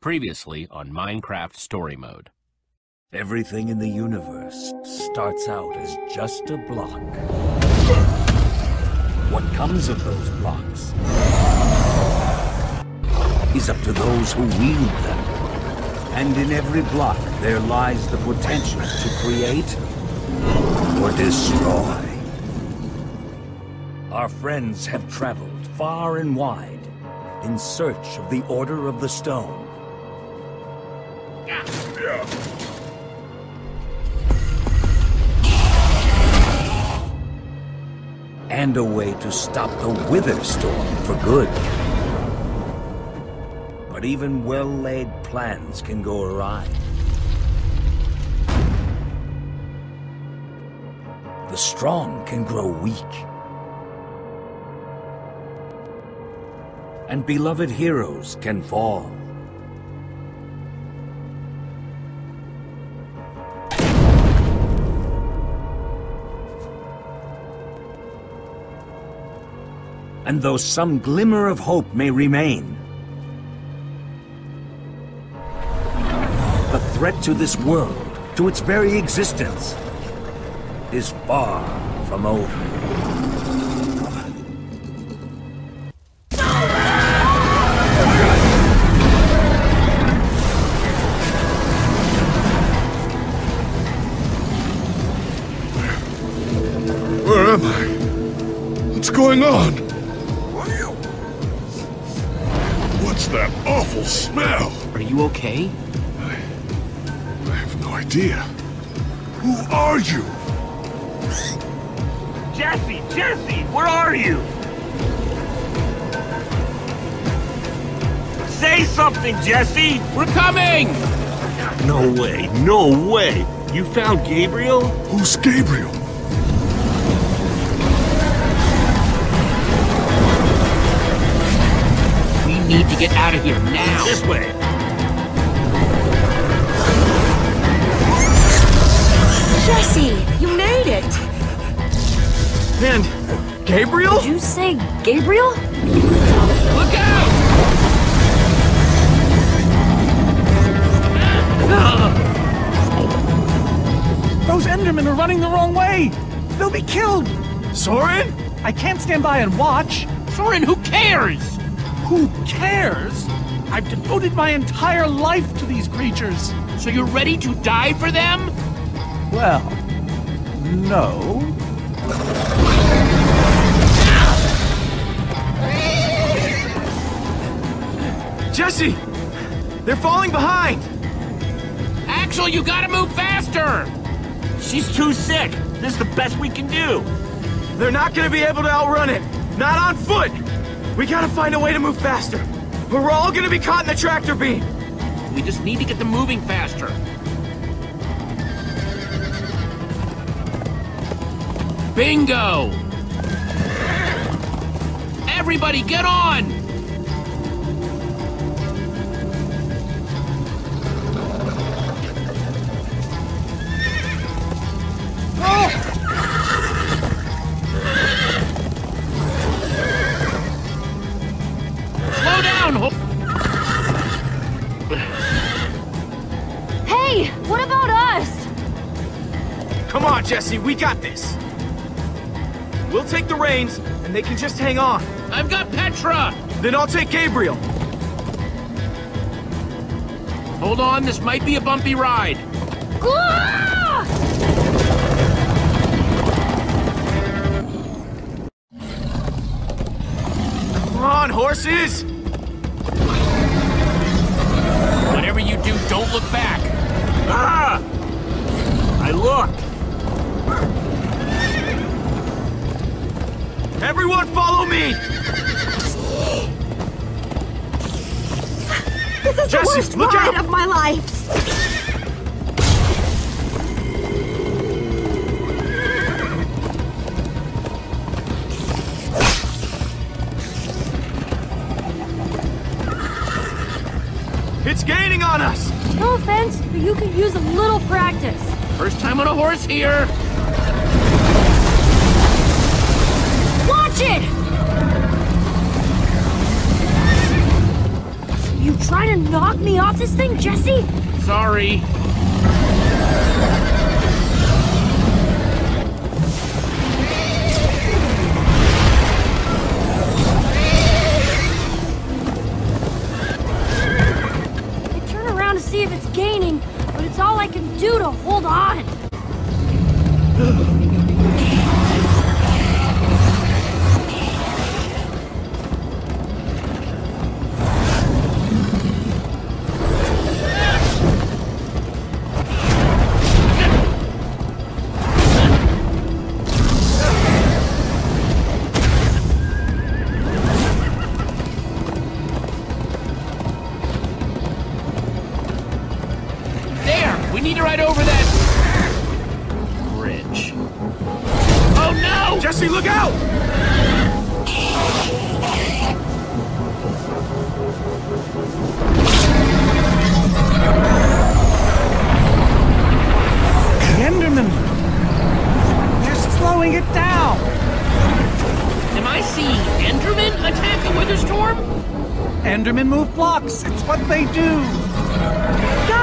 Previously on Minecraft Story Mode. Everything in the universe starts out as just a block. What comes of those blocks is up to those who wield them. And in every block, there lies the potential to create or destroy. Our friends have traveled far and wide in search of the Order of the Stone. And a way to stop the Wither Storm for good. But even well-laid plans can go awry. The strong can grow weak. And beloved heroes can fall. And though some glimmer of hope may remain, the threat to this world, to its very existence, is far from over. No way! You found Gabriel? Who's Gabriel? We need to get out of here now! This way! Jesse, you made it! And Gabriel? Did you say Gabriel? Look out! Endermen are running the wrong way! They'll be killed! Soren? I can't stand by and watch! Soren, who cares? Who cares? I've devoted my entire life to these creatures! So you're ready to die for them? Well, no. Jesse! They're falling behind! Axel, you gotta move faster! She's too sick. This is the best we can do. They're not gonna be able to outrun it. Not on foot. We gotta find a way to move faster. Or we're all gonna be caught in the tractor beam. We just need to get them moving faster. Bingo! Everybody get on! Got this. We'll take the reins, and they can just hang on. I've got Petra! Then I'll take Gabriel. Hold on, this might be a bumpy ride. Come on, horses! Whatever you do, don't look back. Ah! I looked. Me! This is Jesse, the worst look ride out! of my life! It's gaining on us! No offense, but you could use a little practice. First time on a horse here. Watch knock me off this thing, Jesse? Sorry. Need to ride over that... bridge. Oh no! Jesse, look out! The Enderman! They're slowing it down! Am I seeing Enderman attack the Witherstorm? Enderman move blocks, it's what they do!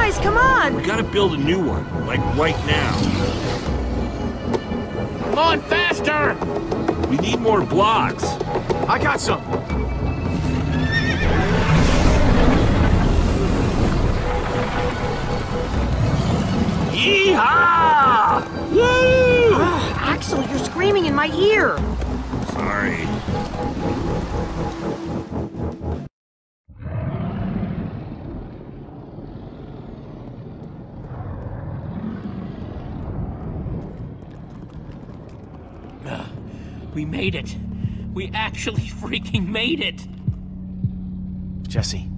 Guys, come on! We gotta build a new one, like right now. Come on, faster! We need more blocks. I got some. Yeehaw! Woo! Ah, Axel, you're screaming in my ear! Sorry. We made it. We actually freaking made it. Jesse,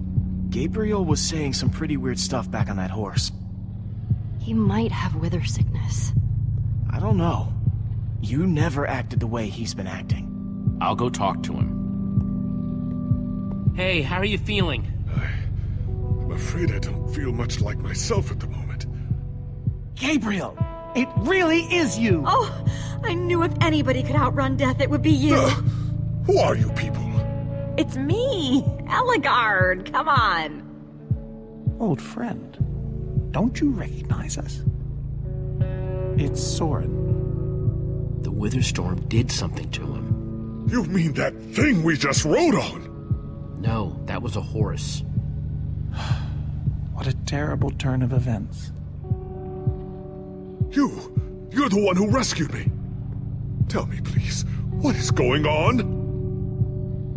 Gabriel was saying some pretty weird stuff back on that horse. He might have wither sickness. I don't know. You never acted the way he's been acting. I'll go talk to him. Hey, how are you feeling? I, I'm afraid I don't feel much like myself at the moment. Gabriel! It really is you! Oh, I knew if anybody could outrun death, it would be you. Ugh, who are you people? It's me, Ellegaard. Come on. Old friend, don't you recognize us? It's Soren. The Witherstorm did something to him. You mean that thing we just rode on? No, that was a horse. What a terrible turn of events. You, you're the one who rescued me. Tell me, please, what is going on?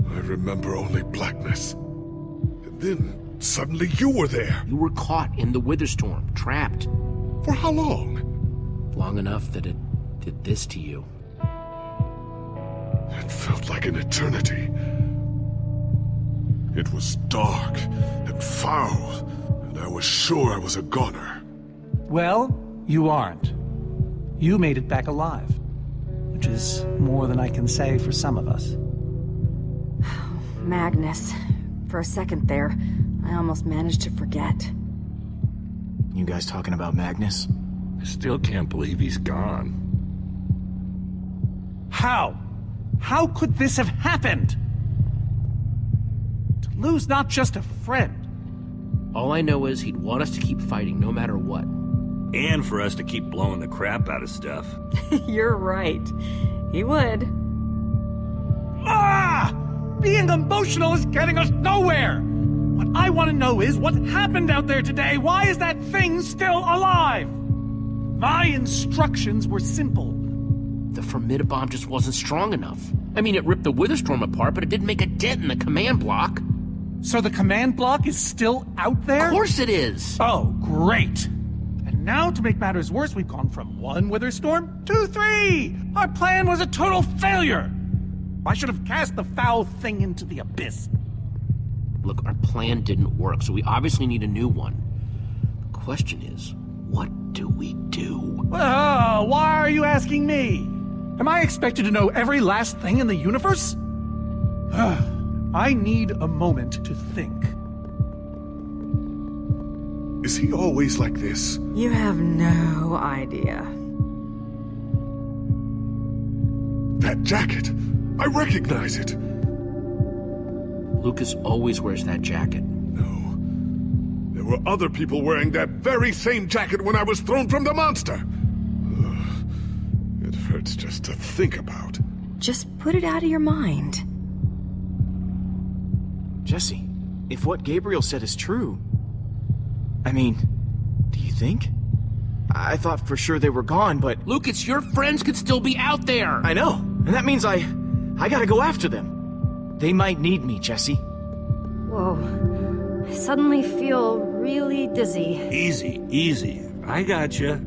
I remember only blackness. And then, suddenly you were there. You were caught in the Witherstorm, trapped. For how long? Long enough that it did this to you. It felt like an eternity. It was dark and foul, and I was sure I was a goner. Well, you aren't. You made it back alive. Which is more than I can say for some of us. Magnus. For a second there, I almost managed to forget. You guys talking about Magnus? I still can't believe he's gone. How? How could this have happened? To lose not just a friend, All I know is he'd want us to keep fighting no matter what. And for us to keep blowing the crap out of stuff. You're right. He would. Ah! Being emotional is getting us nowhere! What I want to know is what happened out there today? Why is that thing still alive? My instructions were simple. The Formidabomb just wasn't strong enough. I mean, it ripped the Witherstorm apart, but it didn't make a dent in the command block. So the command block is still out there? Of course it is. Oh, great. Now, to make matters worse, we've gone from one Witherstorm to three! Our plan was a total failure! I should have cast the foul thing into the abyss. Look, our plan didn't work, so we obviously need a new one. The question is, what do we do? Oh, why are you asking me? Am I expected to know every last thing in the universe? I need a moment to think. Is he always like this? You have no idea. That jacket! I recognize it! Lucas always wears that jacket. No, There were other people wearing that very same jacket when I was thrown from the monster. Ugh. It hurts just to think about. Just put it out of your mind. Jesse, if what Gabriel said is true... I mean, do you think? I thought for sure they were gone, but... Lucas, your friends could still be out there! I know, and that means I... I gotta go after them. They might need me, Jesse. Whoa. I suddenly feel really dizzy. Easy, easy. I gotcha.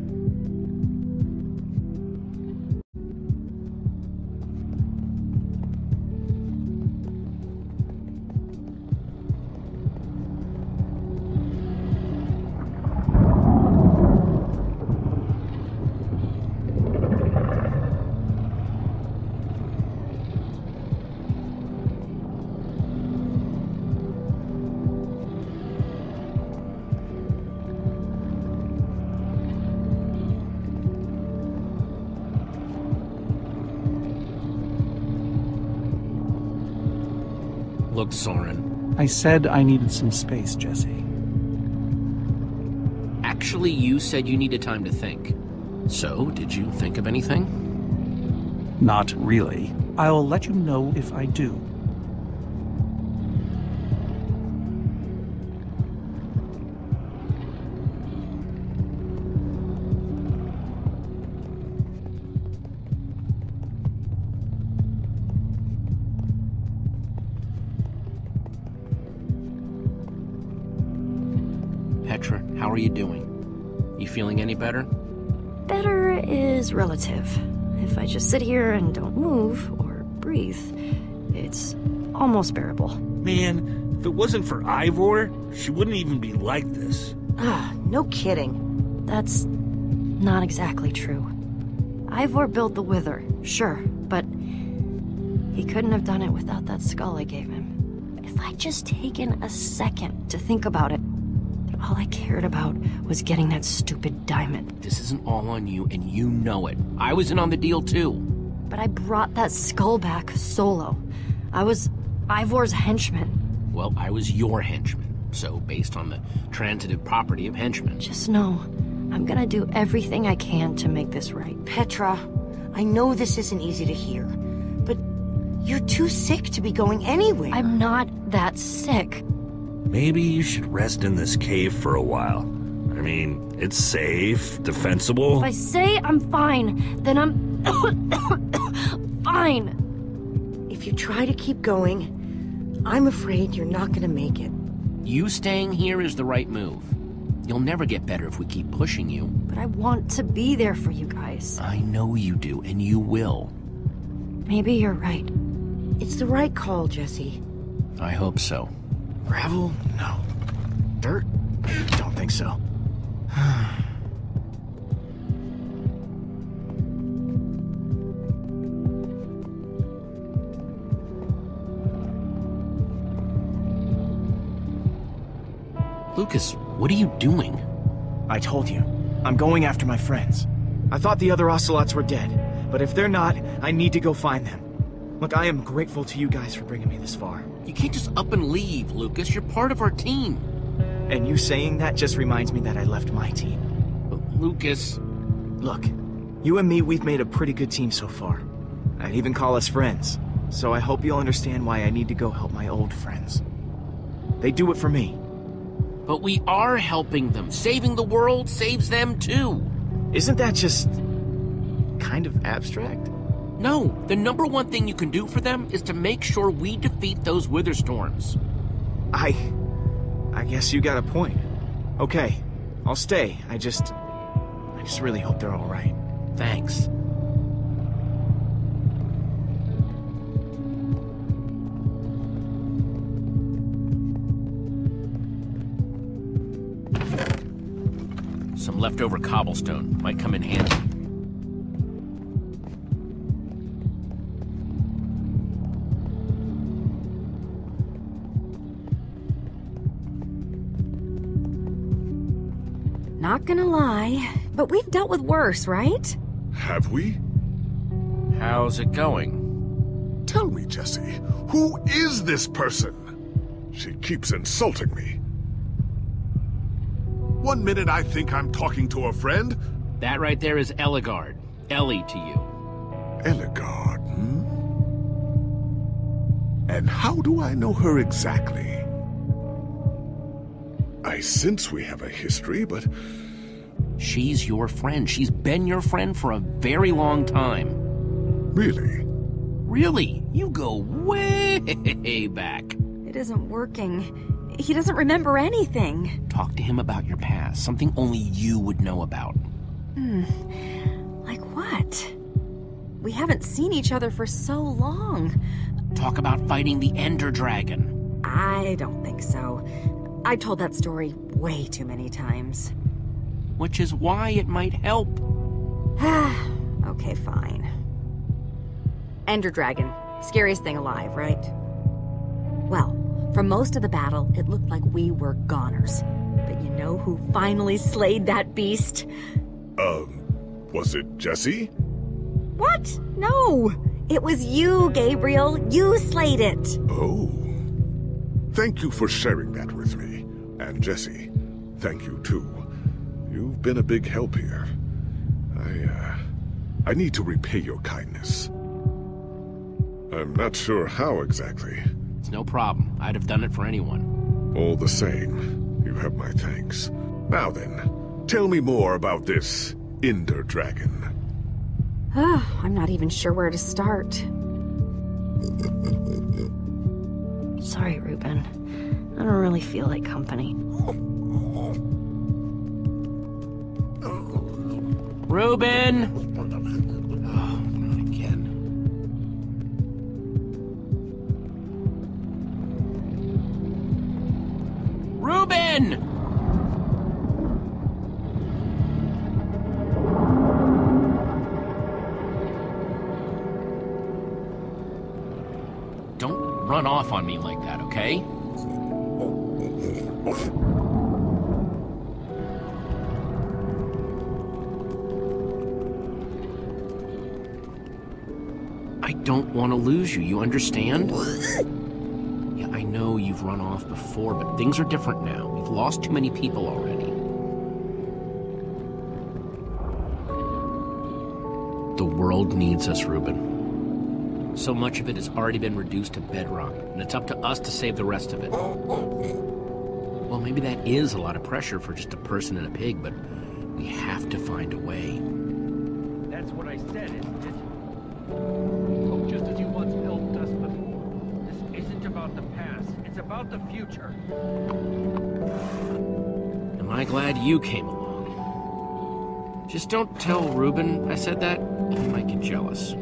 Soren. I said I needed some space, Jesse. Actually, you said you needed time to think. So, did you think of anything? Not really. I'll let you know if I do. How are you doing? You feeling any better? Better is relative. If I just sit here and don't move or breathe, it's almost bearable. Man, if it wasn't for Ivor, she wouldn't even be like this. Ah, no kidding. That's not exactly true. Ivor built the Wither, sure, but he couldn't have done it without that skull I gave him. If I'd just taken a second to think about it, that all I cared about was getting that stupid diamond. This isn't all on you, and you know it. I was in on the deal too. But I brought that skull back solo. I was Ivor's henchman. Well, I was your henchman. So, based on the transitive property of henchmen. Just know, I'm gonna do everything I can to make this right. Petra, I know this isn't easy to hear, but you're too sick to be going anywhere. I'm not that sick. Maybe you should rest in this cave for a while. I mean, it's safe, defensible. If I say I'm fine, then I'm fine. If you try to keep going, I'm afraid you're not gonna make it. You staying here is the right move. You'll never get better if we keep pushing you. But I want to be there for you guys. I know you do, and you will. Maybe you're right. It's the right call, Jesse. I hope so. Gravel? No. Dirt? Don't think so. Lucas, what are you doing? I told you. I'm going after my friends. I thought the other Ocelots were dead, but if they're not, I need to go find them. Look, I am grateful to you guys for bringing me this far. You can't just up and leave, Lucas. You're part of our team. And you saying that just reminds me that I left my team. But Lucas... Look, you and me, we've made a pretty good team so far. I'd even call us friends. So I hope you'll understand why I need to go help my old friends. They do it for me. But we are helping them. Saving the world saves them too. Isn't that just... kind of abstract? No, the number one thing you can do for them is to make sure we defeat those Witherstorms. I... I guess you got a point. Okay, I'll stay. I just... I just really hope they're alright. Thanks. Some leftover cobblestone might come in handy. Gonna lie, but we've dealt with worse, right? Have we? How's it going? Tell me, Jesse, who is this person? She keeps insulting me. One minute I think I'm talking to a friend. That right there is Ellegaard. Ellie to you. Ellegaard, hmm? And how do I know her exactly? I sense we have a history, but She's your friend. She's been your friend for a very long time. really? Really? You go way back. It isn't working. He doesn't remember anything. Talk to him about your past, something only you would know about. Hmm. Like what? We haven't seen each other for so long. Talk about fighting the Ender Dragon. I don't think so. I've told that story way too many times. Which is why it might help. okay, fine. Ender Dragon. Scariest thing alive, right? Well, for most of the battle, it looked like we were goners. But you know who finally slayed that beast? Um, was it Jesse? What? No! It was you, Gabriel. You slayed it. Oh. Thank you for sharing that with me. And Jesse, thank you too. You've been a big help here. I, uh, I need to repay your kindness. I'm not sure how exactly. It's no problem. I'd have done it for anyone. All the same, you have my thanks. Now then, tell me more about this Ender Dragon. I'm not even sure where to start. Sorry, Reuben. I don't really feel like company. Reuben! Don't run off on me like that, okay? I don't want to lose you, you understand? Yeah, I know you've run off before, but things are different now. We've lost too many people already. The world needs us, Reuben. So much of it has already been reduced to bedrock, and it's up to us to save the rest of it. Well, maybe that is a lot of pressure for just a person and a pig, but we have to find a way. About the future. Am I glad you came along? Just don't tell Reuben I said that. He might get jealous.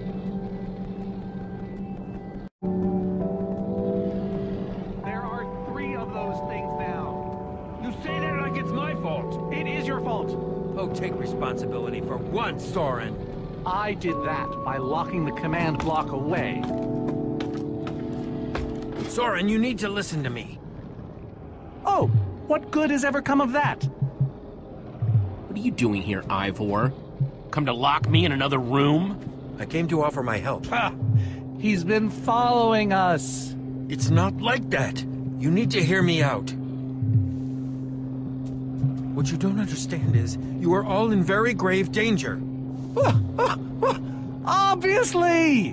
There are three of those things now. You say that like it's my fault. It is your fault. Oh, take responsibility for once, Soren. I did that by locking the command block away. Soren, you need to listen to me. Oh, what good has ever come of that? What are you doing here, Ivor? Come to lock me in another room? I came to offer my help. Ha! He's been following us. It's not like that. You need to hear me out. What you don't understand is, you are all in very grave danger. Obviously!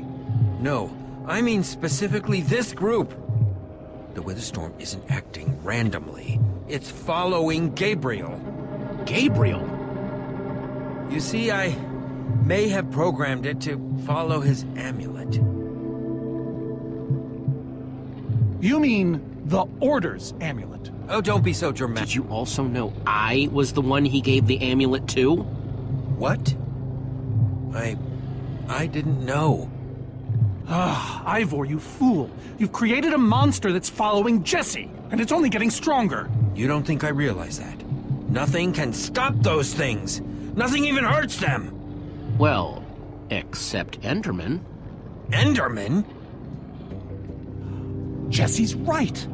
No, I mean specifically this group. The Witherstorm isn't acting randomly. It's following Gabriel. Gabriel? You see, I may have programmed it to follow his amulet. You mean the Order's amulet? Oh, don't be so dramatic. Did you also know I was the one he gave the amulet to? What? I... I didn't know. Ah, Ivor, you fool. You've created a monster that's following Jesse, and it's only getting stronger. You don't think I realize that? Nothing can stop those things! Nothing even hurts them! Well, except Enderman. Enderman? Jesse's right.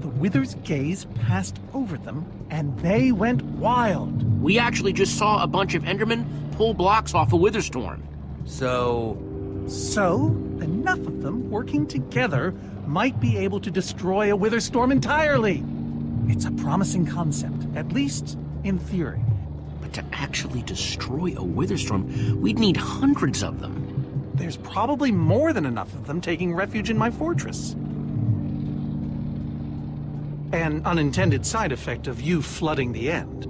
The Wither's gaze passed over them, and they went wild. We actually just saw a bunch of Endermen pull blocks off a Witherstorm. So... So, enough of them working together might be able to destroy a Witherstorm entirely. It's a promising concept, at least in theory. But to actually destroy a Witherstorm, we'd need hundreds of them. There's probably more than enough of them taking refuge in my fortress. An unintended side effect of you flooding the end.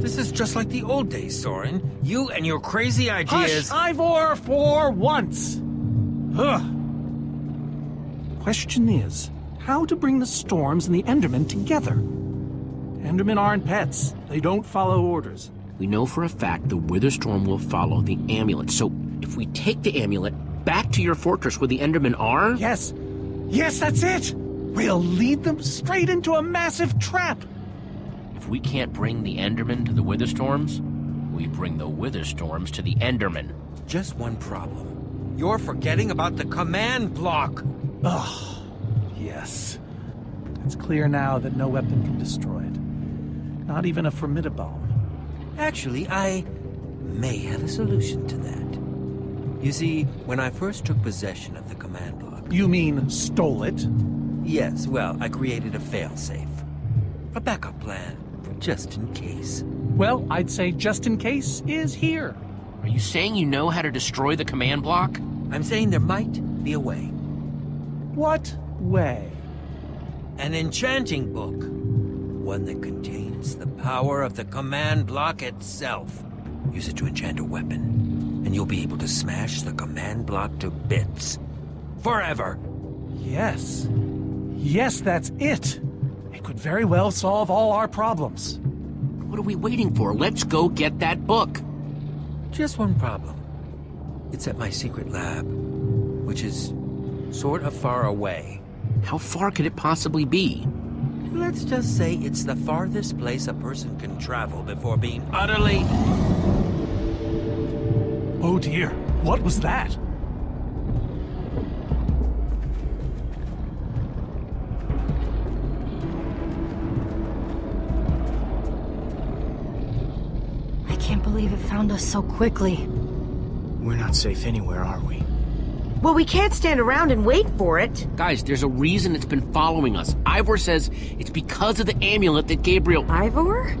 This is just like the old days, Soren. You and your crazy ideas. Hush, Ivor, for once! Ugh. Question is, how to bring the Storms and the Endermen together? Endermen aren't pets. They don't follow orders. We know for a fact the Witherstorm will follow the amulet, so if we take the amulet back to your fortress where the Endermen are... Yes. Yes, that's it! We'll lead them straight into a massive trap! If we can't bring the Endermen to the Witherstorms, we bring the Witherstorms to the Endermen. Just one problem. You're forgetting about the command block. Ugh. Yes. It's clear now that no weapon can destroy it. Not even a Formidabomb. Actually, I may have a solution to that. You see, when I first took possession of the command block... You mean stole it? Yes, well, I created a failsafe. A backup plan for just in case. Well, I'd say just in case is here. Are you saying you know how to destroy the command block? I'm saying there might be a way. What way? An enchanting book. One that contains the power of the command block itself. Use it to enchant a weapon, and you'll be able to smash the command block to bits. Forever. Yes. Yes, that's it. It could very well solve all our problems. What are we waiting for? Let's go get that book. Just one problem. It's at my secret lab, which is sort of far away. How far could it possibly be? Let's just say it's the farthest place a person can travel before being utterly... Oh dear, what was that? Believe it found us so quickly. We're not safe anywhere, are we? Well, we can't stand around and wait for it. Guys, there's a reason it's been following us. Ivor says it's because of the amulet that Gabriel... Ivor?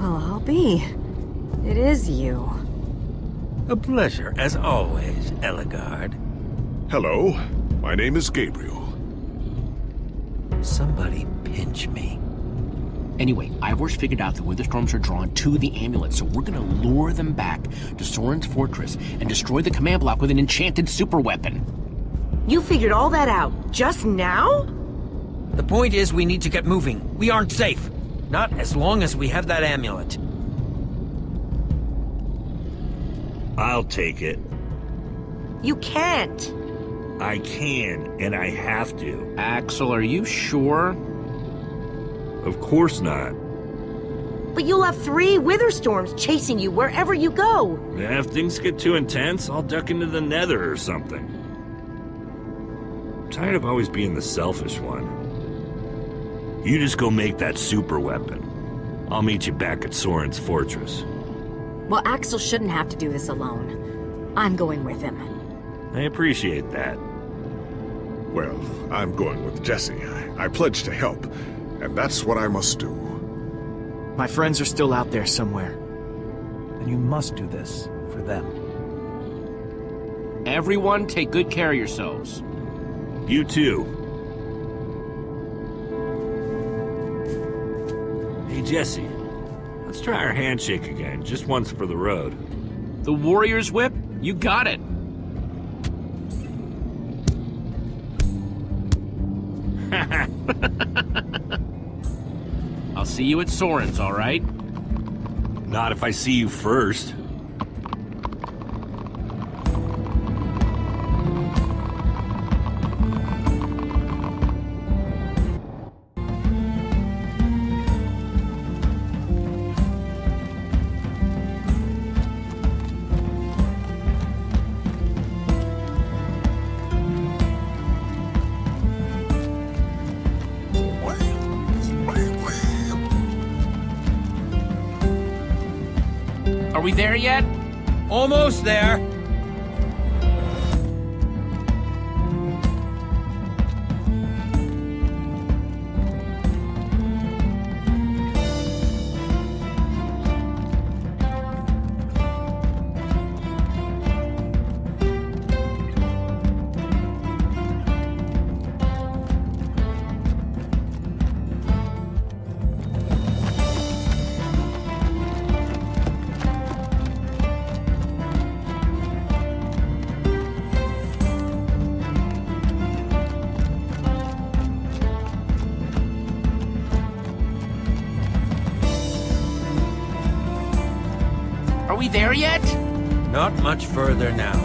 Well, I'll be. It is you. A pleasure, as always, Ellegaard. Hello, my name is Gabriel. Somebody pinch me. Anyway, Ivor's figured out that the Witherstorms are drawn to the amulet, so we're gonna lure them back to Soren's fortress and destroy the command block with an enchanted super weapon. You figured all that out just now? The point is we need to get moving. We aren't safe. Not as long as we have that amulet. I'll take it. You can't. I can, and I have to. Axel, are you sure? Of course not. But you'll have three Witherstorms chasing you wherever you go. Yeah, If things get too intense, I'll duck into the nether or something. I'm tired of always being the selfish one. You just go make that super weapon. I'll meet you back at Soren's fortress. Well, Axel shouldn't have to do this alone. I'm going with him. I appreciate that. Well, I'm going with Jesse. I, I pledged to help, and that's what I must do. My friends are still out there somewhere. Then you must do this for them. Everyone, take good care of yourselves. You too. Hey, Jesse. Let's try our handshake again, just once for the road. The Warrior's Whip? You got it. See you at Soren's, all right? Not if I see you first. There. there Not much further now.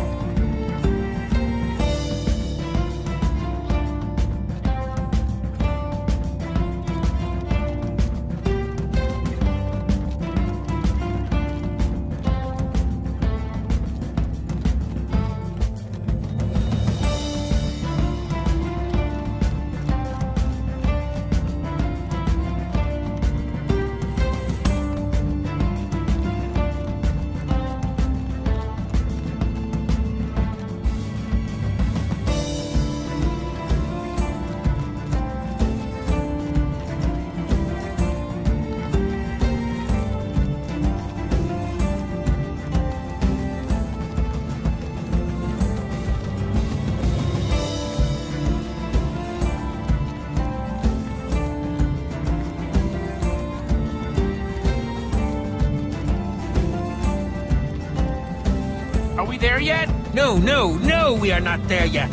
No, no, no, we are not there yet.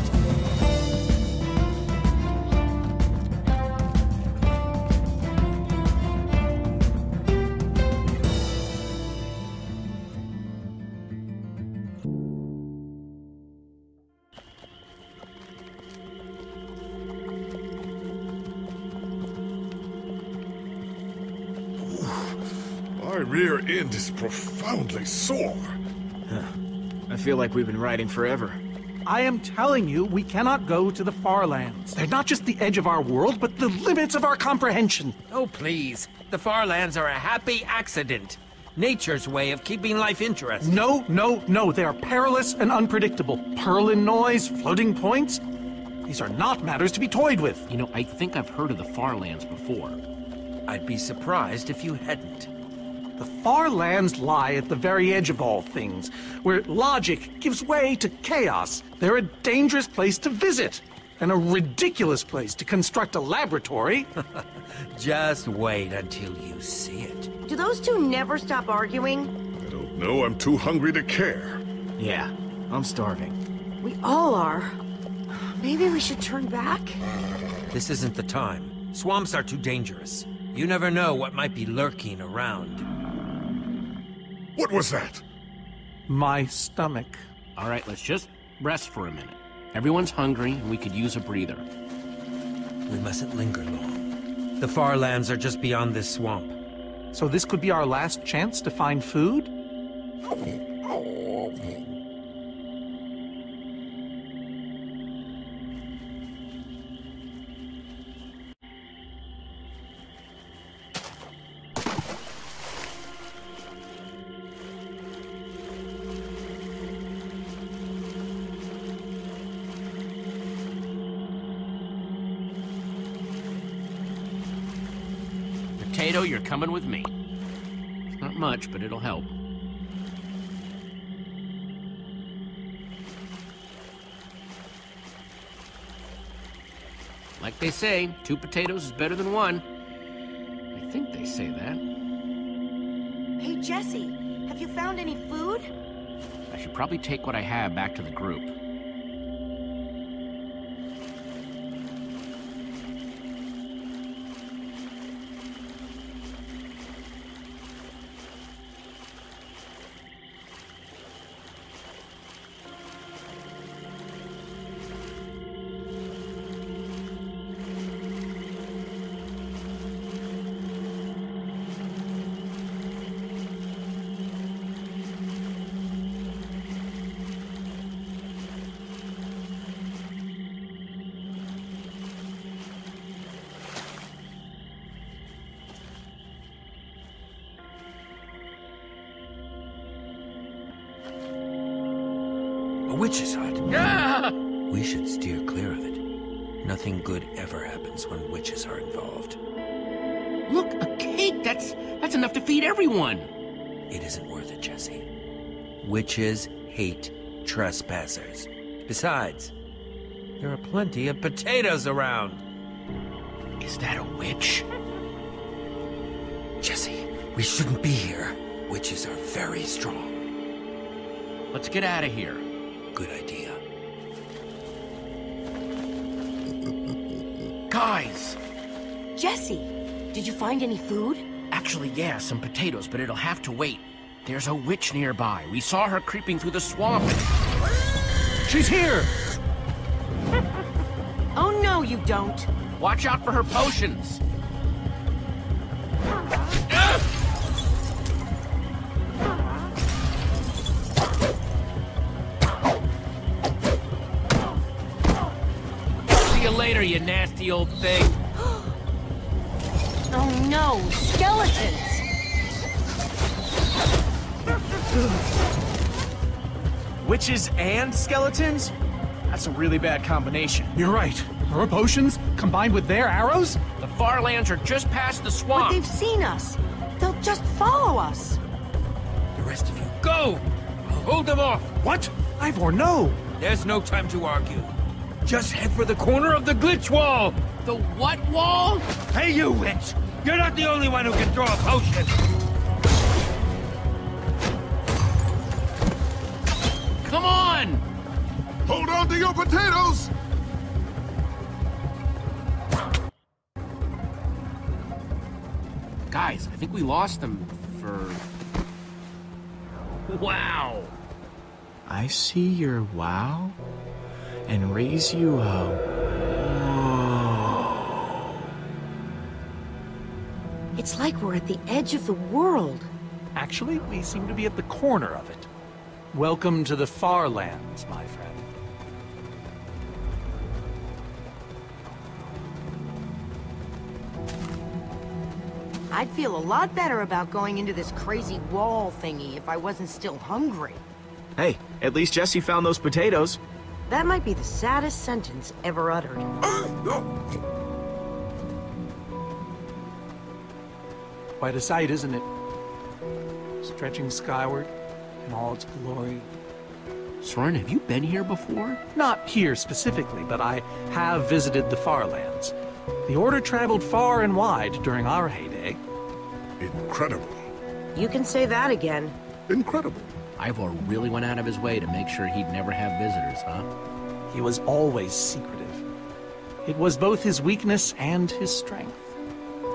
My rear end is profoundly sore. I feel like we've been riding forever. I am telling you, we cannot go to the far lands. They're not just the edge of our world, but the limits of our comprehension. Oh, please. The far lands are a happy accident. Nature's way of keeping life interesting. No, no, no. They are perilous and unpredictable. Perlin noise, floating points. These are not matters to be toyed with. You know, I think I've heard of the Farlands before. I'd be surprised if you hadn't. The far lands lie at the very edge of all things, where logic gives way to chaos. They're a dangerous place to visit, and a ridiculous place to construct a laboratory. Just wait until you see it. Do those two never stop arguing? I don't know, I'm too hungry to care. Yeah, I'm starving. We all are. Maybe we should turn back? This isn't the time. Swamps are too dangerous. You never know what might be lurking around. What was that? My stomach. All right, let's just rest for a minute. Everyone's hungry, and we could use a breather. We mustn't linger long. The far lands are just beyond this swamp. So this could be our last chance to find food? Oh, oh, oh. Coming with me. It's not much, but it'll help. Like they say, two potatoes is better than one. I think they say that. Hey, Jesse, have you found any food? I should probably take what I have back to the group. Witches hate trespassers. Besides, there are plenty of potatoes around. Is that a witch? Jesse, we shouldn't be here. Witches are very strong. Let's get out of here. Good idea. Guys! Jesse, did you find any food? Actually, yeah, some potatoes, but it'll have to wait. There's a witch nearby. We saw her creeping through the swamp. She's here! Oh no, you don't. Watch out for her potions. See you later, you nasty old thing. Oh no, skeletons! Witches and skeletons? That's a really bad combination. You're right. Her potions, combined with their arrows? The Farlands are just past the swamp. But they've seen us. They'll just follow us. The rest of you, go! I'll hold them off! What? Ivor, no! There's no time to argue. Just head for the corner of the glitch wall! The what wall? Hey, you witch! You're not the only one who can throw a potion! We lost them for... Wow! I see your wow and raise you a whoa. It's like we're at the edge of the world. Actually, we seem to be at the corner of it. Welcome to the far lands, my friend. I'd feel a lot better about going into this crazy wall thingy if I wasn't still hungry. Hey, at least Jesse found those potatoes. That might be the saddest sentence ever uttered. Quite a sight, isn't it? Stretching skyward in all its glory. Soren, have you been here before? Not here specifically, but I have visited the far lands. The Order traveled far and wide during our heyday. Incredible. You can say that again. Incredible. Ivor really went out of his way to make sure he'd never have visitors, huh? He was always secretive. It was both his weakness and his strength.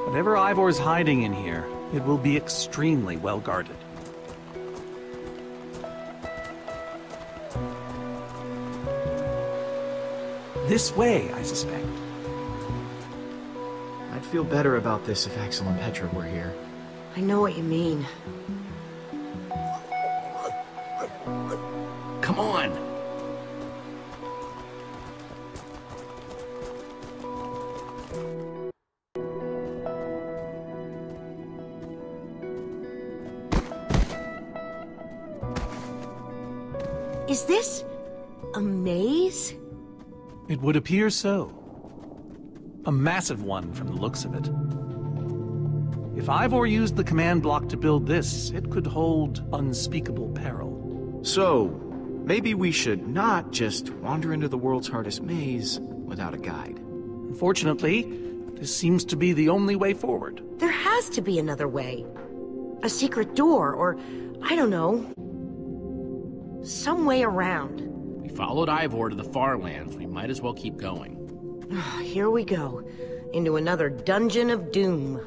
Whatever Ivor's hiding in here, it will be extremely well guarded. This way, I suspect. I'd feel better about this if Axel and Petra were here. I know what you mean. Come on! Is this a maze? It would appear so. A massive one from the looks of it. If Ivor used the command block to build this, it could hold unspeakable peril. So, maybe we should not just wander into the world's hardest maze without a guide. Unfortunately, this seems to be the only way forward. There has to be another way. A secret door, or I don't know. Some way around. We followed Ivor to the Farlands. We might as well keep going. Here we go. Into another dungeon of doom.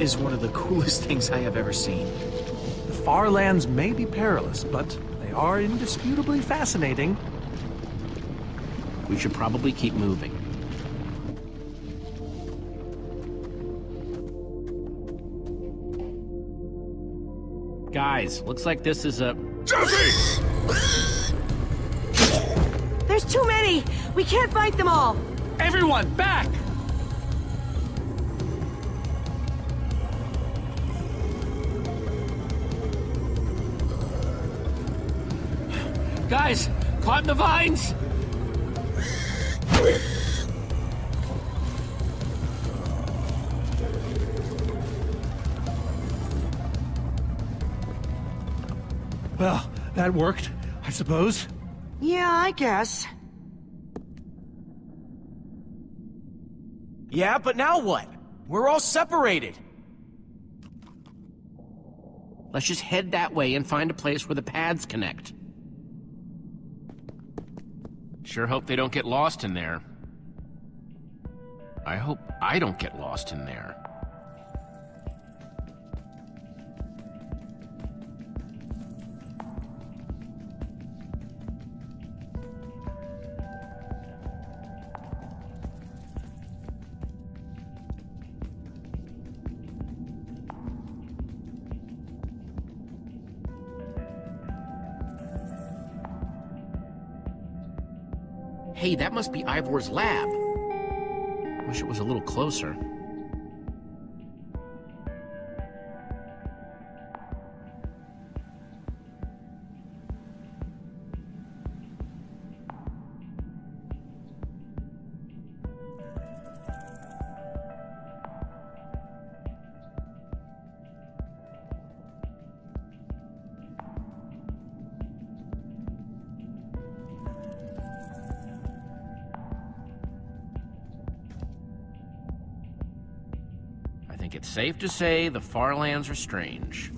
Is one of the coolest things I have ever seen. The far lands may be perilous, but they are indisputably fascinating. We should probably keep moving. Guys, looks like this is a... Jesse! There's too many! We can't fight them all! Everyone, back! Guys, climb the vines! Well, that worked, I suppose. Yeah, I guess. Yeah, but now what? We're all separated. Let's just head that way and find a place where the pads connect. Sure hope they don't get lost in there. I hope I don't get lost in there. Must be Ivor's lab. Wish it was a little closer. Safe to say the far lands are strange.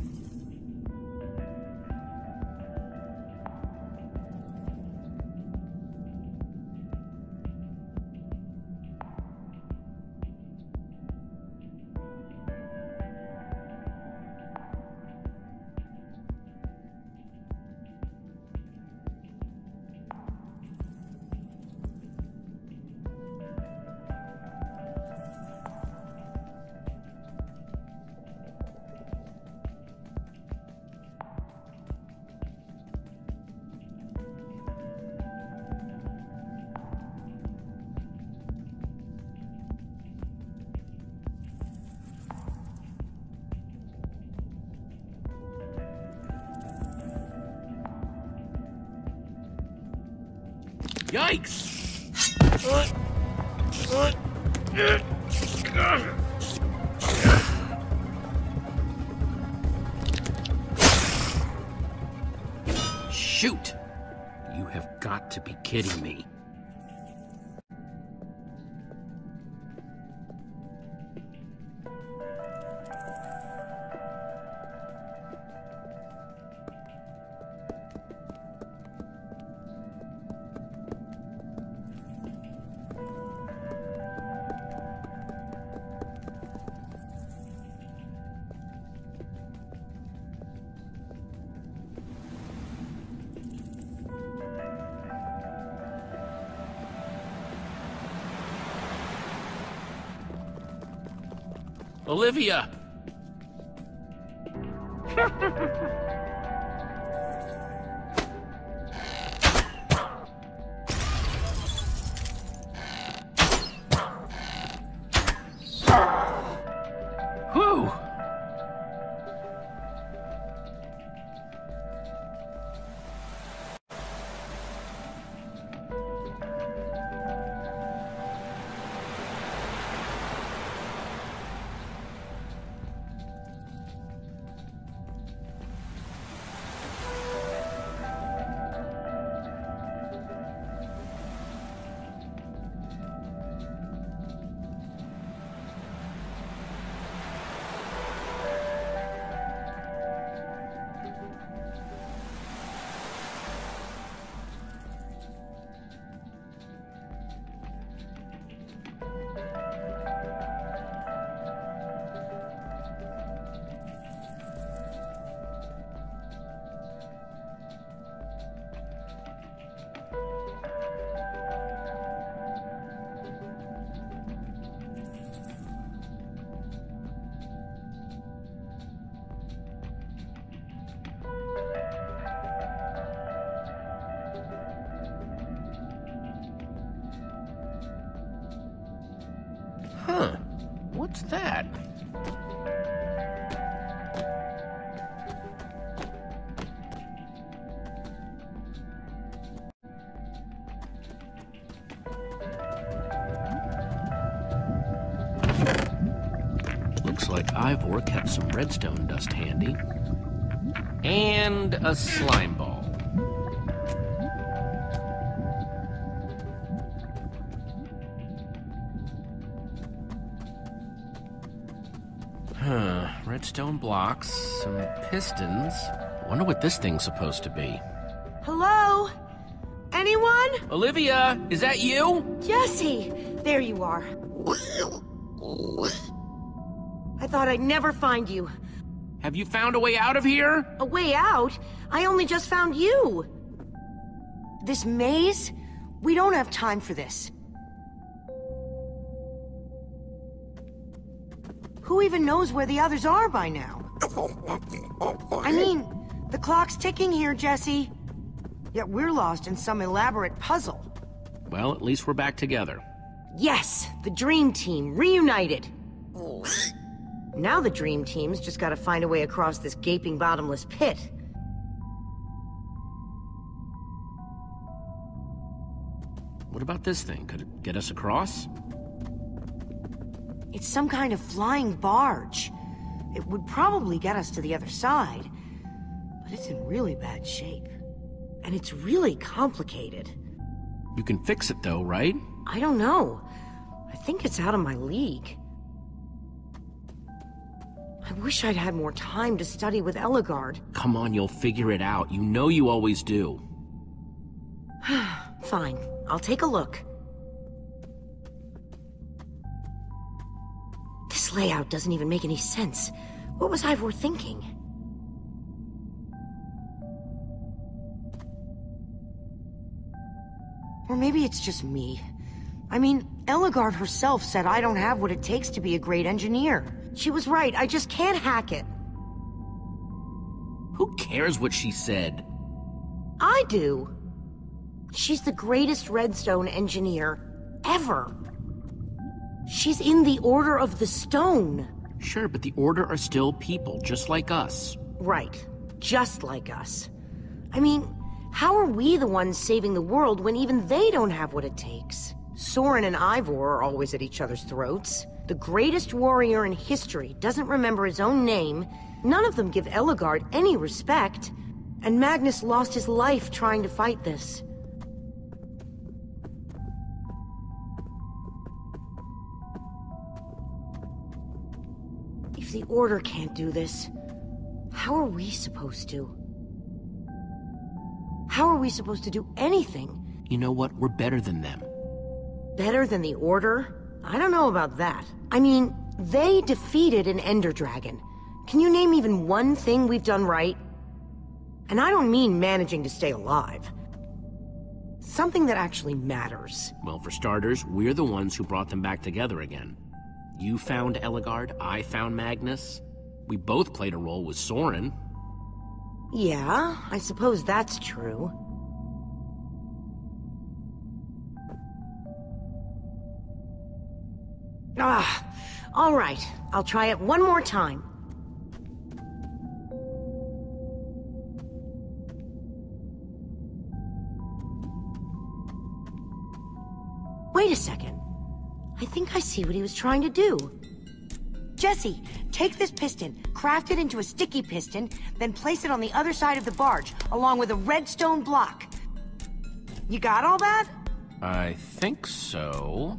Yikes! Shoot! You have got to be kidding me. Olivia! Looks like Ivor kept some redstone dust handy. And a slime ball. Huh. Redstone blocks, some pistons. Wonder what this thing's supposed to be. Hello? Anyone? Olivia, is that you? Jesse! There you are. I thought I'd never find you. Have you found a way out of here? A way out? I only just found you. This maze? We don't have time for this. Who even knows where the others are by now? I mean, the clock's ticking here, Jesse. Yet we're lost in some elaborate puzzle. Well, at least we're back together. Yes, the Dream Team, reunited. Now the Dream Team's just gotta find a way across this gaping bottomless pit. What about this thing? Could it get us across? It's some kind of flying barge. It would probably get us to the other side. But it's in really bad shape. And it's really complicated. You can fix it though, right? I don't know. I think it's out of my league. I wish I'd had more time to study with Ellegaard. Come on, you'll figure it out. You know you always do. Fine, I'll take a look. This layout doesn't even make any sense. What was Ivor thinking? Or maybe it's just me. I mean, Ellegaard herself said I don't have what it takes to be a great engineer. She was right, I just can't hack it. Who cares what she said? I do. She's the greatest redstone engineer ever. She's in the Order of the Stone. Sure, but the Order are still people, just like us. Right. Just like us. I mean, how are we the ones saving the world when even they don't have what it takes? Soren and Ivor are always at each other's throats. The greatest warrior in history doesn't remember his own name. None of them give Ellegaard any respect. And Magnus lost his life trying to fight this. If the Order can't do this, how are we supposed to? How are we supposed to do anything? You know what? We're better than them. Better than the Order? I don't know about that. I mean, they defeated an Ender Dragon. Can you name even one thing we've done right? And I don't mean managing to stay alive. Something that actually matters. Well, for starters, we're the ones who brought them back together again. You found Ellegaard, I found Magnus. We both played a role with Soren. Yeah, I suppose that's true. Ah, all right. I'll try it one more time. Wait a second. I think I see what he was trying to do. Jesse, take this piston, craft it into a sticky piston, then place it on the other side of the barge, along with a redstone block. You got all that? I think so.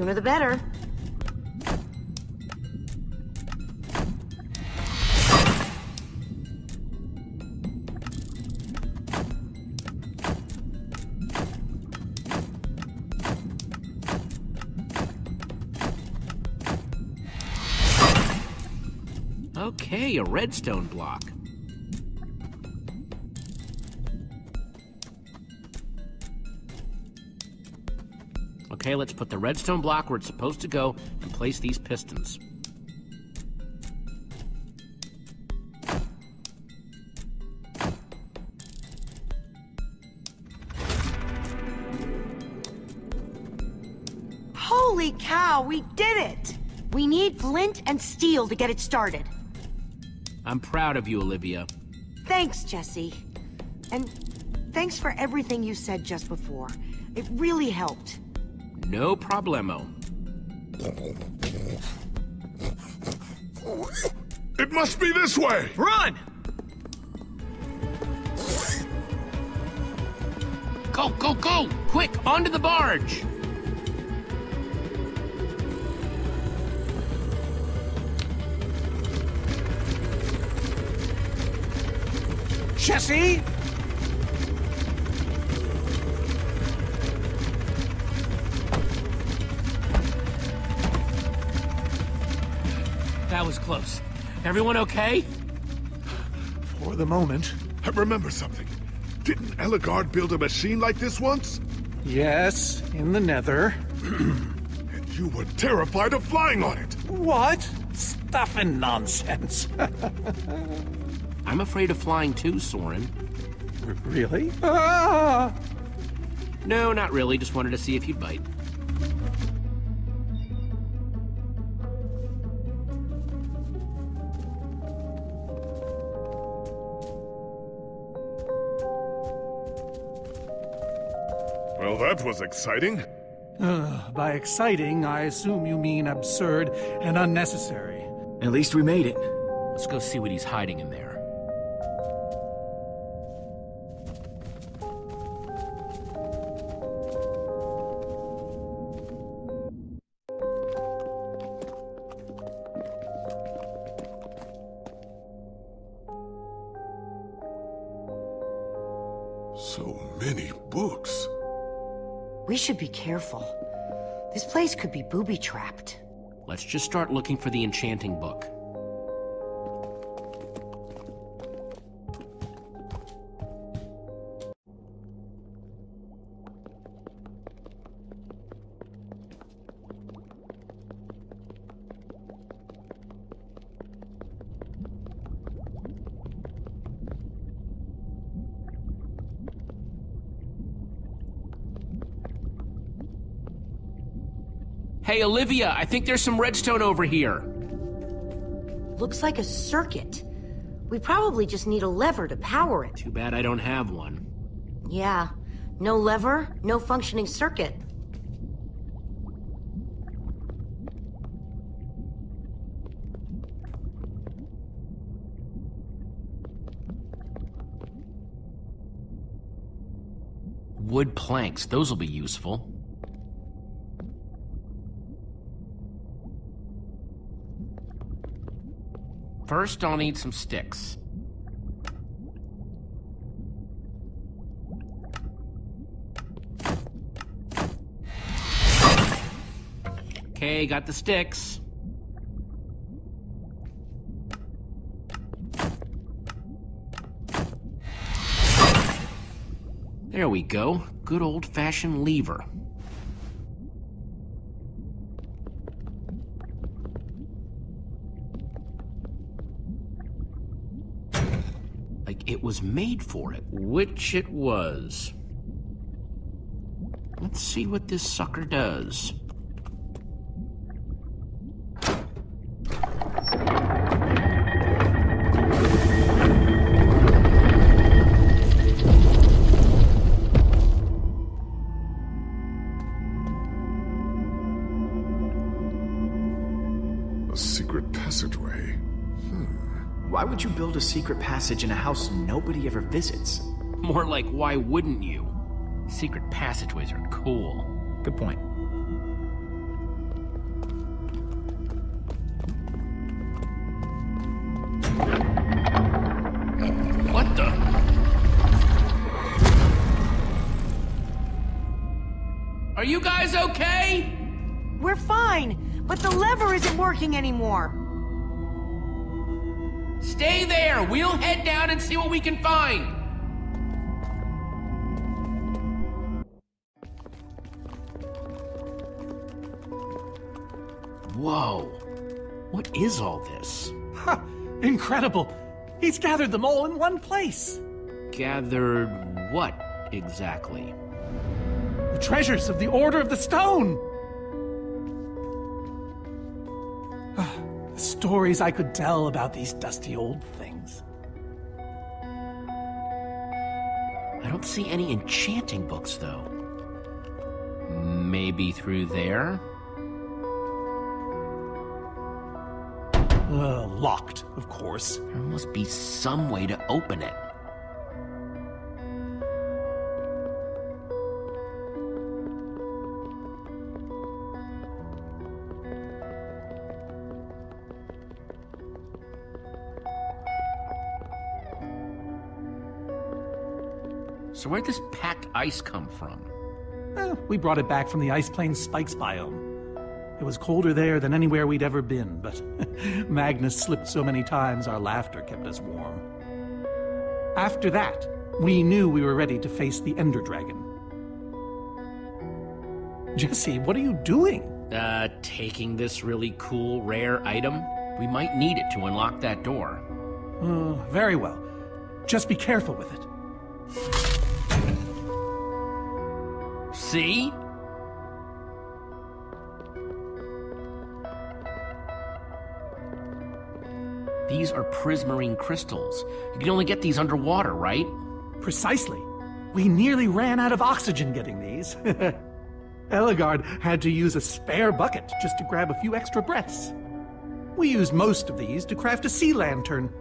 Sooner the better. Okay, a redstone block. Okay, let's put the redstone block where it's supposed to go and place these pistons. Holy cow, we did it! We need flint and steel to get it started. I'm proud of you, Olivia. Thanks, Jesse. And thanks for everything you said just before. It really helped. No problemo. It must be this way! Run! Go, go, go! Quick, onto the barge! Jesse? That was close. Everyone okay? For the moment. I remember something. Didn't Ellegaard build a machine like this once? Yes, in the nether. and you were terrified of flying on it! What? Stuff and nonsense. I'm afraid of flying too, Soren. Really? Ah! No, not really. Just wanted to see if you'd bite. That was exciting. Uh, by exciting, I assume you mean absurd and unnecessary. At least we made it. Let's go see what he's hiding in there. Careful. This place could be booby-trapped. Let's just start looking for the enchanting book. Hey, Olivia, I think there's some redstone over here. Looks like a circuit. We probably just need a lever to power it. Too bad I don't have one. Yeah. No lever, no functioning circuit. Wood planks, those will be useful. First, I'll need some sticks. Okay, got the sticks. There we go. Good old-fashioned lever. Like it was made for it, which it was. Let's see what this sucker does. Would you build a secret passage in a house nobody ever visits? More like, why wouldn't you? Secret passageways are cool. Good point. What the? Are you guys okay? We're fine, but the lever isn't working anymore. There. We'll head down and see what we can find. Whoa. What is all this? Ha! Incredible! He's gathered them all in one place. Gathered what exactly? The treasures of the Order of the Stone. Ah, the stories I could tell about these dusty old don't see any enchanting books, though. Maybe through there? Uh, locked, of course. There must be some way to open it. So where'd this packed ice come from? Eh, we brought it back from the Ice Plains Spikes biome. It was colder there than anywhere we'd ever been, but Magnus slipped so many times our laughter kept us warm. After that, we knew we were ready to face the Ender Dragon. Jesse, what are you doing? Uh, taking this really cool, rare item? We might need it to unlock that door. Uh, very well. Just be careful with it. See? These are prismarine crystals. You can only get these underwater, right? Precisely. We nearly ran out of oxygen getting these. Ellegaard had to use a spare bucket just to grab a few extra breaths. We used most of these to craft a sea lantern.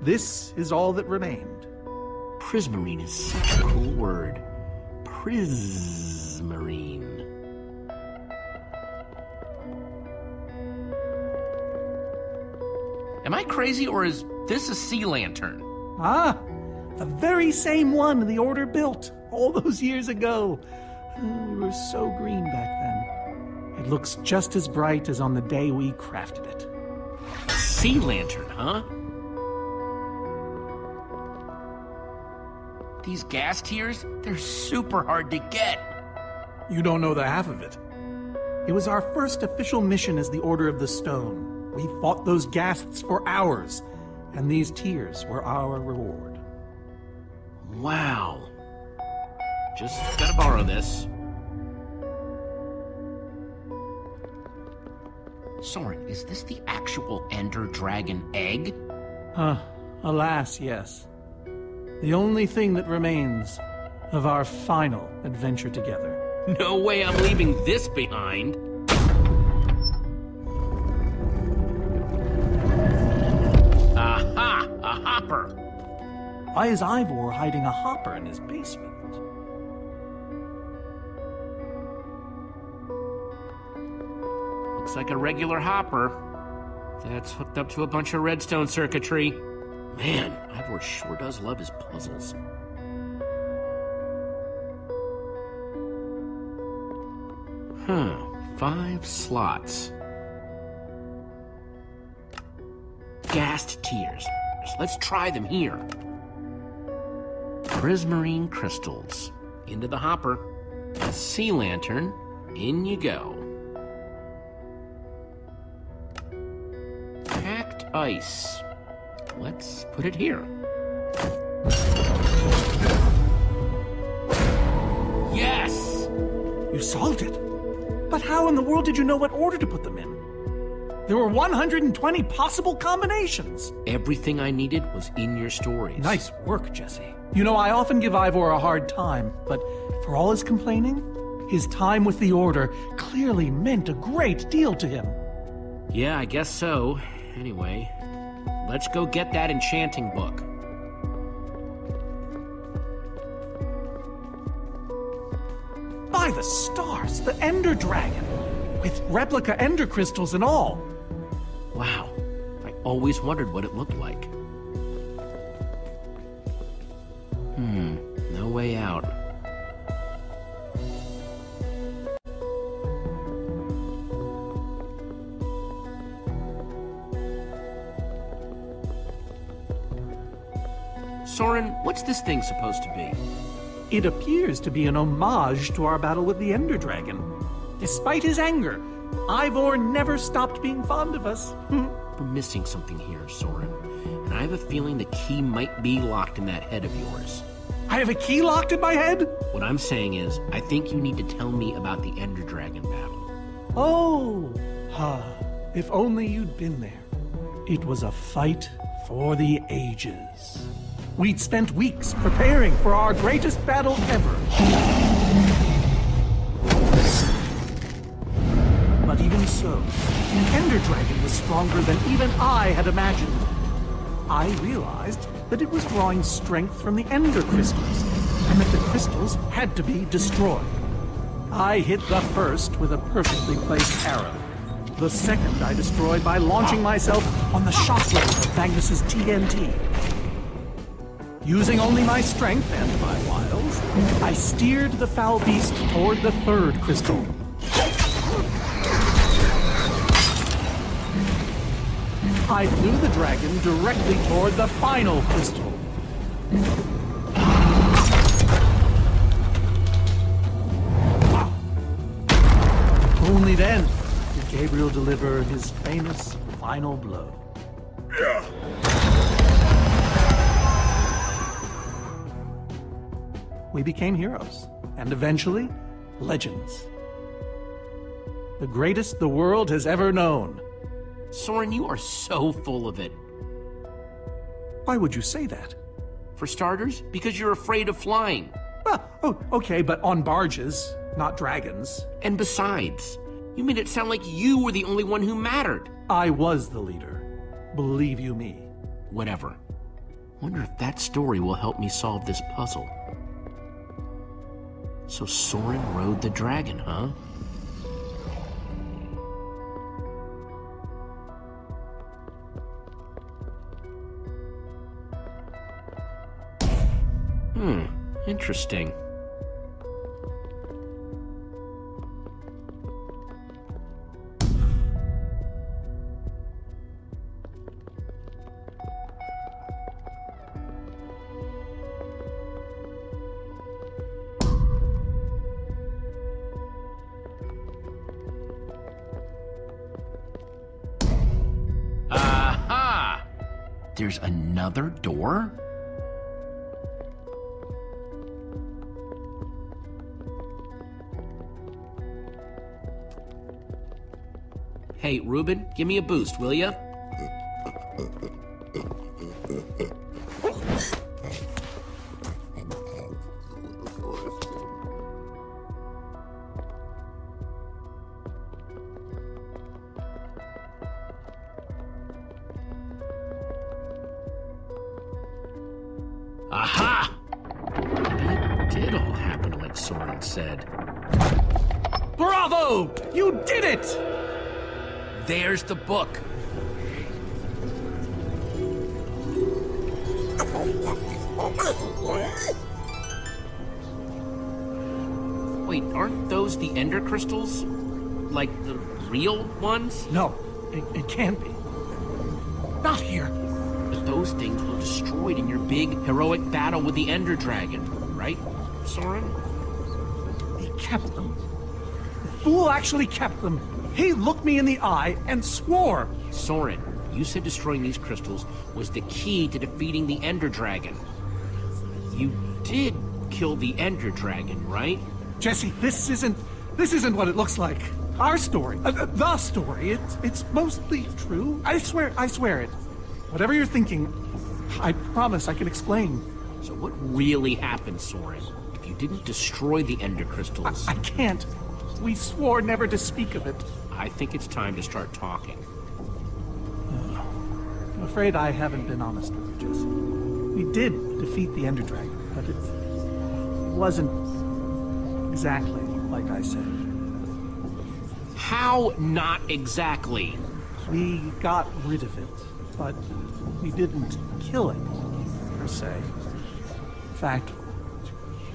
This is all that remained. Prismarine is such a cool word. Prismarine. Am I crazy or is this a sea lantern? Ah, the very same one the Order built all those years ago. We were so green back then. It looks just as bright as on the day we crafted it. Sea lantern, huh? These ghast tears, they're super hard to get. You don't know the half of it. It was our first official mission as the Order of the Stone. We fought those ghasts for hours, and these tears were our reward. Wow. Just gotta borrow this. Soren, is this the actual Ender Dragon egg? Uh, alas, yes. The only thing that remains of our final adventure together. No way I'm leaving this behind. Aha! A hopper! Why is Ivor hiding a hopper in his basement? Looks like a regular hopper. That's hooked up to a bunch of redstone circuitry. Man, Ivor sure does love his puzzles. Huh, five slots. Ghast tears. Let's try them here. Prismarine crystals. Into the hopper. Sea lantern. In you go. Packed ice. Let's put it here. Yes! You solved it. But how in the world did you know what order to put them in? There were 120 possible combinations. Everything I needed was in your stories. Nice work, Jesse. You know, I often give Ivor a hard time, but for all his complaining, his time with the Order clearly meant a great deal to him. Yeah, I guess so. Anyway, let's go get that enchanting book. By the stars, the Ender Dragon! With replica Ender crystals and all. Wow, I always wondered what it looked like. Hmm, no way out. Soren, what's this thing supposed to be? It appears to be an homage to our battle with the Ender Dragon. Despite his anger, Ivor never stopped being fond of us. We're missing something here, Soren. And I have a feeling the key might be locked in that head of yours. I have a key locked in my head? What I'm saying is, I think you need to tell me about the Ender Dragon battle. Oh, ah, if only you'd been there. It was a fight for the ages. We'd spent weeks preparing for our greatest battle ever. But even so, the Ender Dragon was stronger than even I had imagined. I realized that it was drawing strength from the Ender Crystals, and that the crystals had to be destroyed. I hit the first with a perfectly placed arrow. The second I destroyed by launching myself on the shockwave of Magnus's TNT. Using only my strength and my wiles, I steered the foul beast toward the third crystal. I flew the dragon directly toward the final crystal. Only then did Gabriel deliver his famous final blow. We became heroes, and eventually, legends. The greatest the world has ever known. Soren, you are so full of it. Why would you say that? For starters, because you're afraid of flying. Well, oh, okay, but on barges, not dragons. And besides, you made it sound like you were the only one who mattered. I was the leader. Believe you me. Whatever. Wonder if that story will help me solve this puzzle. So Soren rode the dragon, huh? Hmm, interesting. There's another door? Hey, Reuben, give me a boost, will ya? Can't be. Not here. But those things were destroyed in your big heroic battle with the ender dragon, right, Soren? He kept them. The fool actually kept them. He looked me in the eye and swore. Soren, you said destroying these crystals was the key to defeating the ender dragon. You did kill the ender dragon, right? Jesse, this isn't this isn't what it looks like. Our story, uh, uh, the story, it's it's mostly true. I swear, I swear it. Whatever you're thinking, I promise I can explain. So what really happened, Soren? If you didn't destroy the ender crystals, I can't. We swore never to speak of it. I think it's time to start talking. I'm afraid I haven't been honest with you, Jesse. We did defeat the Ender Dragon, but it wasn't exactly like I said. How not exactly? We got rid of it, but we didn't kill it, per se. In fact,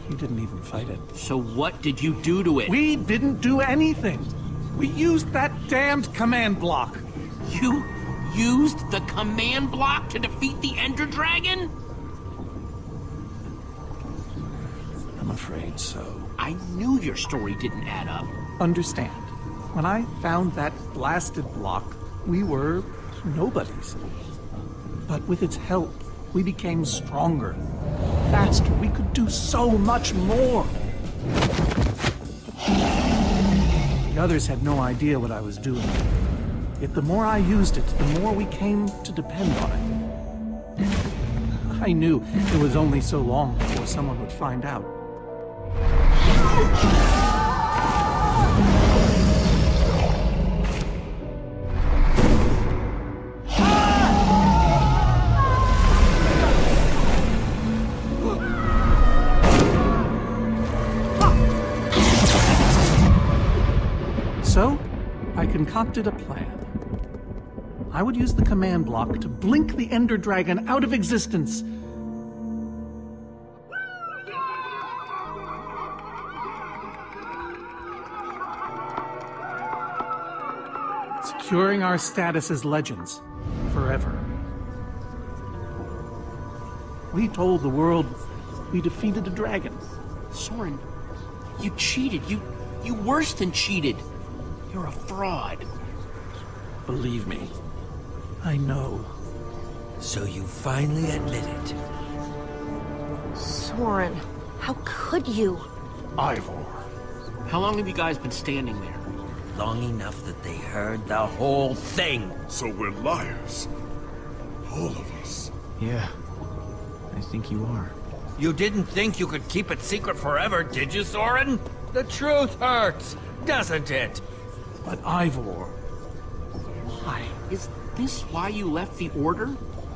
we didn't even fight it. So what did you do to it? We didn't do anything. We used that damned command block. You used the command block to defeat the ender dragon? I'm afraid so. I knew your story didn't add up. Understand, when I found that blasted block, we were nobodies. But with its help, we became stronger, faster. We could do so much more. The others had no idea what I was doing. Yet the more I used it, the more we came to depend on it. I knew it was only so long before someone would find out. Concocted a plan. I would use the command block to blink the Ender Dragon out of existence. Securing our status as legends forever. We told the world we defeated a dragon. Soren, you cheated. You, you worse than cheated. You're a fraud. Believe me, I know. So you finally admit it. Soren, how could you? Ivor. How long have you guys been standing there? Long enough that they heard the whole thing. So we're liars. All of us. Yeah, I think you are. You didn't think you could keep it secret forever, did you, Soren? The truth hurts, doesn't it? But Ivor, why? Is this why you left the Order?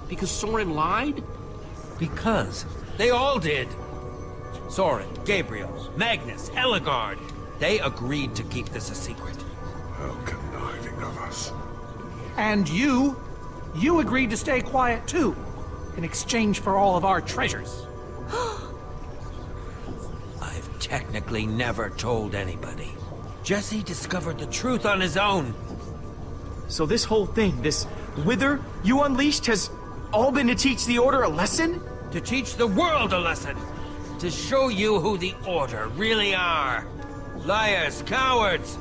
Because Soren lied? Because they all did. Soren, Gabriel, Magnus, Ellegaard. They agreed to keep this a secret. How conniving of us. And you, you agreed to stay quiet too, in exchange for all of our treasures. I've technically never told anybody. Jesse discovered the truth on his own. So this whole thing, this wither you unleashed has all been to teach the Order a lesson? To teach the world a lesson. To show you who the Order really are. Liars, cowards.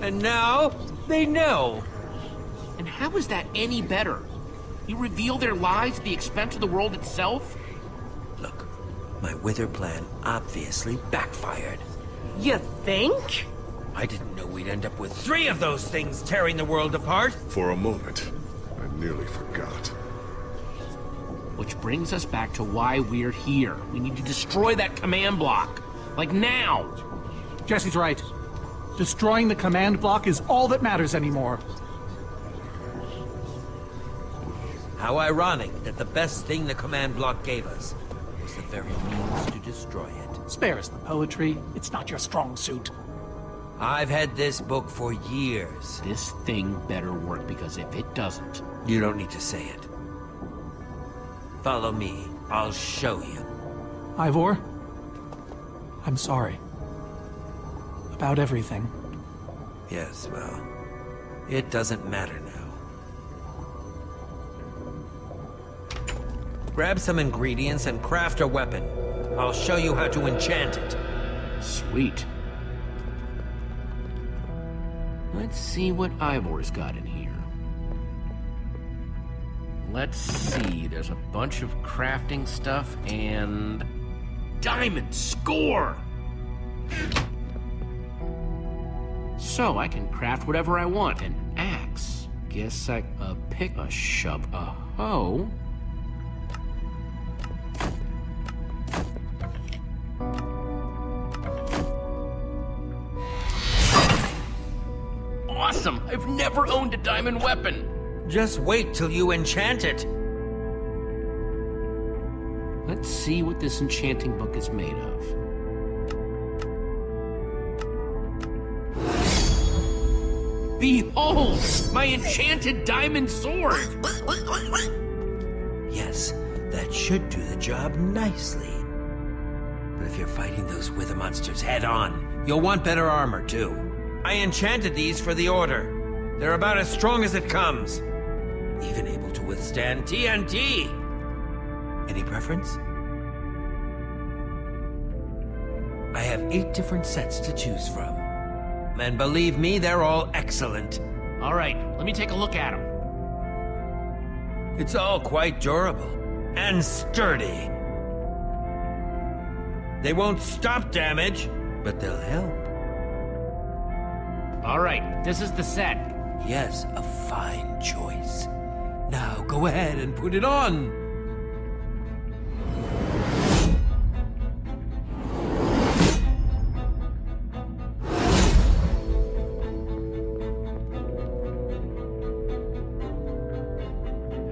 And now, they know. And how is that any better? You reveal their lies at the expense of the world itself? Look, my wither plan obviously backfired. You think? I didn't know we'd end up with three of those things tearing the world apart. For a moment, I nearly forgot. Which brings us back to why we're here. We need to destroy that command block. Like now. Jesse's right. Destroying the command block is all that matters anymore. How ironic that the best thing the command block gave us was the very means to destroy it. Spare us the poetry. It's not your strong suit. I've had this book for years. This thing better work because if it doesn't... You don't need to say it. Follow me. I'll show you. Ivor, I'm sorry. About everything. Yes, well, it doesn't matter now. Grab some ingredients and craft a weapon. I'll show you how to enchant it. Sweet. Let's see what Ivor's got in here. Let's see, there's a bunch of crafting stuff and... Diamond score! So I can craft whatever I want. An axe. Guess I... A pick, a shove, a hoe. I've never owned a diamond weapon! Just wait till you enchant it. Let's see what this enchanting book is made of. Behold! My enchanted diamond sword! Yes, that should do the job nicely. But if you're fighting those wither monsters head on, you'll want better armor too. I enchanted these for the Order. They're about as strong as it comes. Even able to withstand TNT. Any preference? I have eight different sets to choose from. And believe me, they're all excellent. All right, let me take a look at them. It's all quite durable and sturdy. They won't stop damage, but they'll help. All right, this is the set. Yes, a fine choice. Now go ahead and put it on.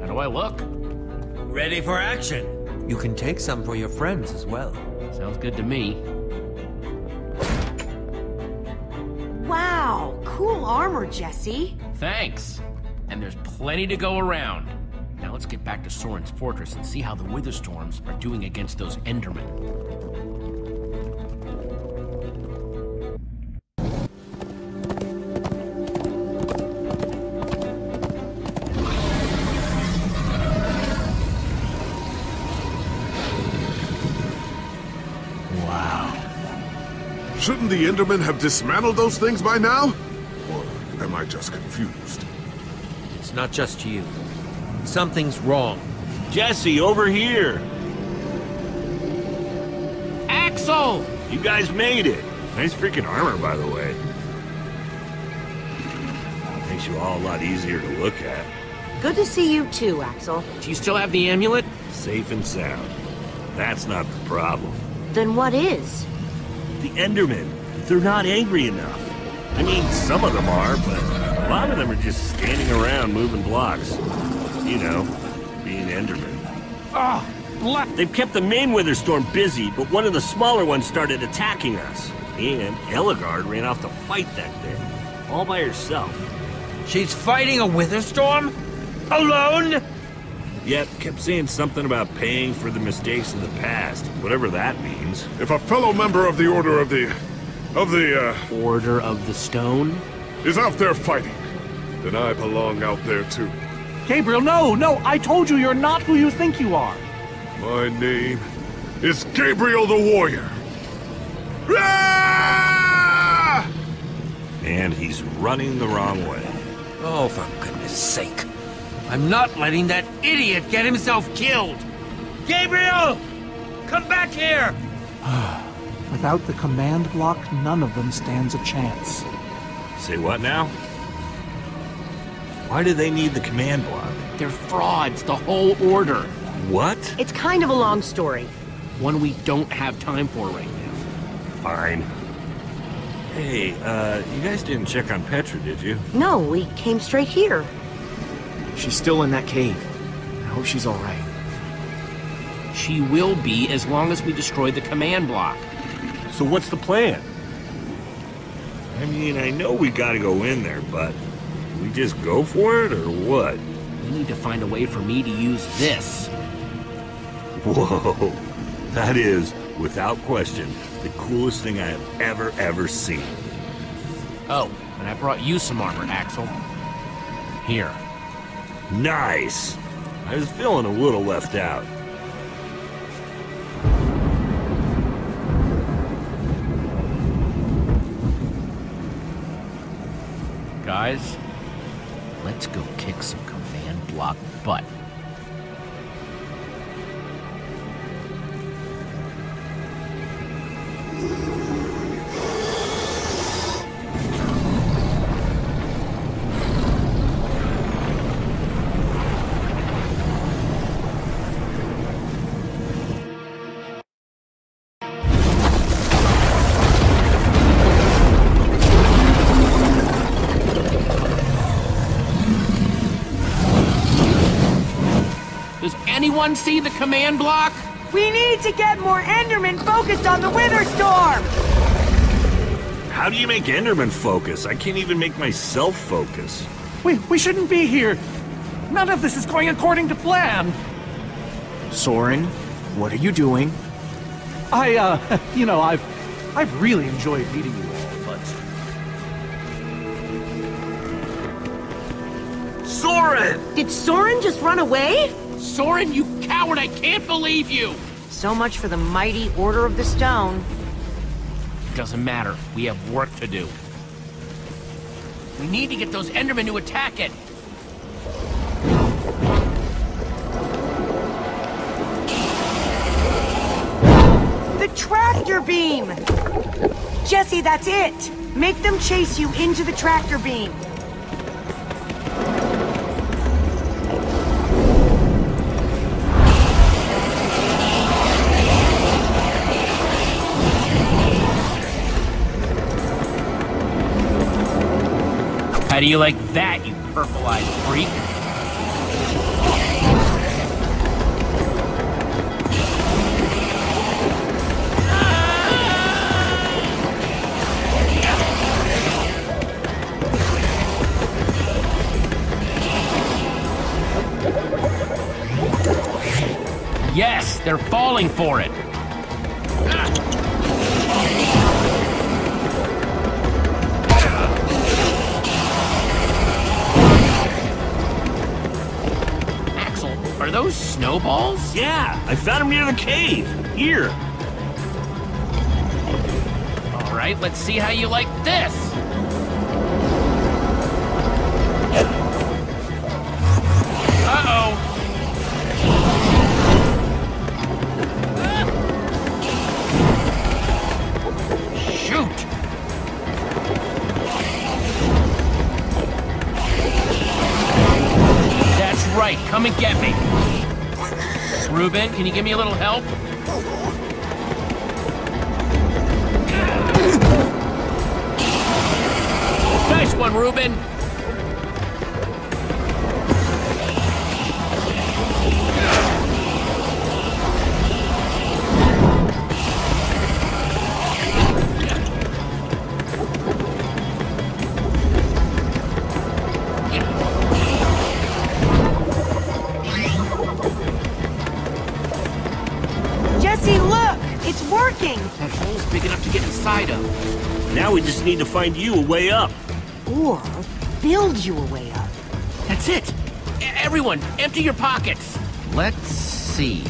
How do I look? Ready for action. You can take some for your friends as well. Sounds good to me. Armor, Jesse. Thanks. And there's plenty to go around. Now let's get back to Soren's fortress and see how the Witherstorms are doing against those Endermen. Wow. Shouldn't the Endermen have dismantled those things by now? Or am I just confused? It's not just you. Something's wrong. Jesse, over here! Axel! You guys made it! Nice freaking armor, by the way. Makes you all a lot easier to look at. Good to see you too, Axel. Do you still have the amulet? Safe and sound. That's not the problem. Then what is? The Endermen, they're not angry enough. I mean, some of them are, but a lot of them are just standing around moving blocks. You know, being Endermen. Ah, Black. They've kept the main Witherstorm busy, but one of the smaller ones started attacking us. And Ellegaard ran off to fight that thing. All by herself. She's fighting a Witherstorm? Alone? Yet kept saying something about paying for the mistakes of the past, whatever that means. If a fellow member of the Order of the... of the, uh... Order of the Stone? is out there fighting, then I belong out there too. Gabriel, no, no, I told you you're not who you think you are. My name is Gabriel the Warrior. Ah! And he's running the wrong way. Oh, for goodness sake. I'm not letting that idiot get himself killed. Gabriel! Come back here! Without the command block, none of them stands a chance. Say what now? Why do they need the command block? They're frauds, the whole order. What? It's kind of a long story. One we don't have time for right now. Fine. Hey, uh, you guys didn't check on Petra, did you? No, we came straight here. She's still in that cave. I hope she's alright. She will be as long as we destroy the command block. So what's the plan? I mean, I know we gotta go in there, but we just go for it, or what? We need to find a way for me to use this. Whoa. That is, without question, the coolest thing I have ever, ever seen. Oh, and I brought you some armor, Axel. Here. Nice! I was feeling a little left out. Guys, let's go kick some command block butt. Does anyone see the command block? We need to get more Endermen focused on the Witherstorm! How do you make Enderman focus? I can't even make myself focus. We, we shouldn't be here. None of this is going according to plan. Soren, what are you doing? I, uh, you know, I've, I've really enjoyed meeting you all, but Soren! Did Soren just run away? Soren, you coward, I can't believe you! So much for the mighty Order of the Stone. Doesn't matter. We have work to do. We need to get those Endermen to attack it. The tractor beam! Jesse, that's it! Make them chase you into the tractor beam. do you like that, you purple-eyed freak? Yes, they're falling for it. Snowballs? Yeah, I found them near the cave. Here. All right, let's see how you like this. Can you give me a little help? Just need to find you a way up. Or build you a way up. That's it. E- everyone, empty your pockets. Let's see.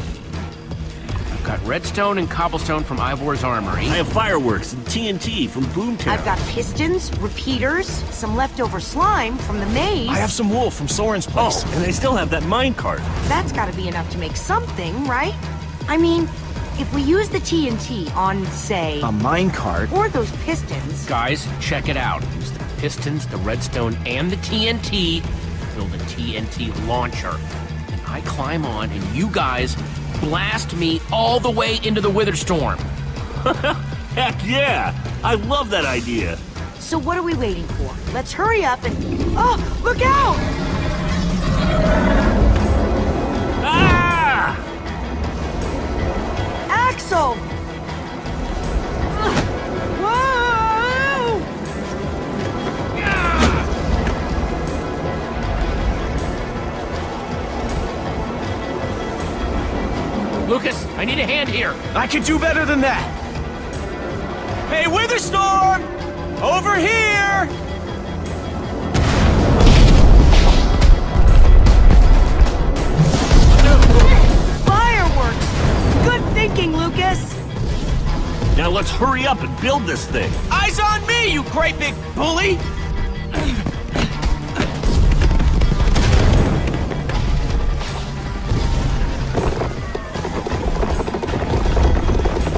I've got redstone and cobblestone from Ivor's armory. I have fireworks and TNT from Boomtown. I've got pistons, repeaters, some leftover slime from the maze. I have some wool from Soren's place. Oh, and I still have that minecart. That's gotta be enough to make something, right? I mean, if we use the TNT on, say, A minecart? or those pistons, Guys, check it out. Use the pistons, the redstone, and the TNT to build a TNT launcher. And I climb on, and you guys blast me all the way into the Witherstorm. Heck yeah! I love that idea. so what are we waiting for? Let's hurry up and. Oh, look out! Axel! Ugh. Whoa! Lucas, I need a hand here. I could do better than that. Hey, Witherstorm! Over here! Thinking, Lucas! Now let's hurry up and build this thing. Eyes on me, you great big bully!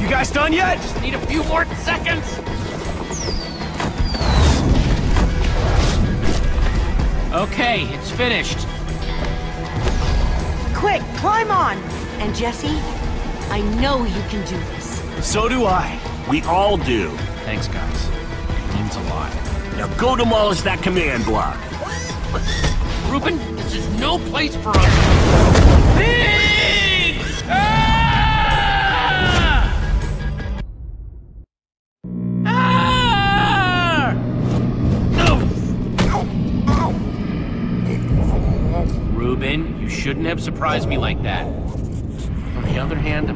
You guys done yet? Just need a few more seconds. Okay, it's finished. Quick, climb on! And Jesse, I know you can do this. So do I. We all do. Thanks, guys. It means a lot. Now go demolish that command block. Reuben, this is no place for us. Big! Ah! Ah! Reuben, you shouldn't have surprised me like that. On the other hand, I'm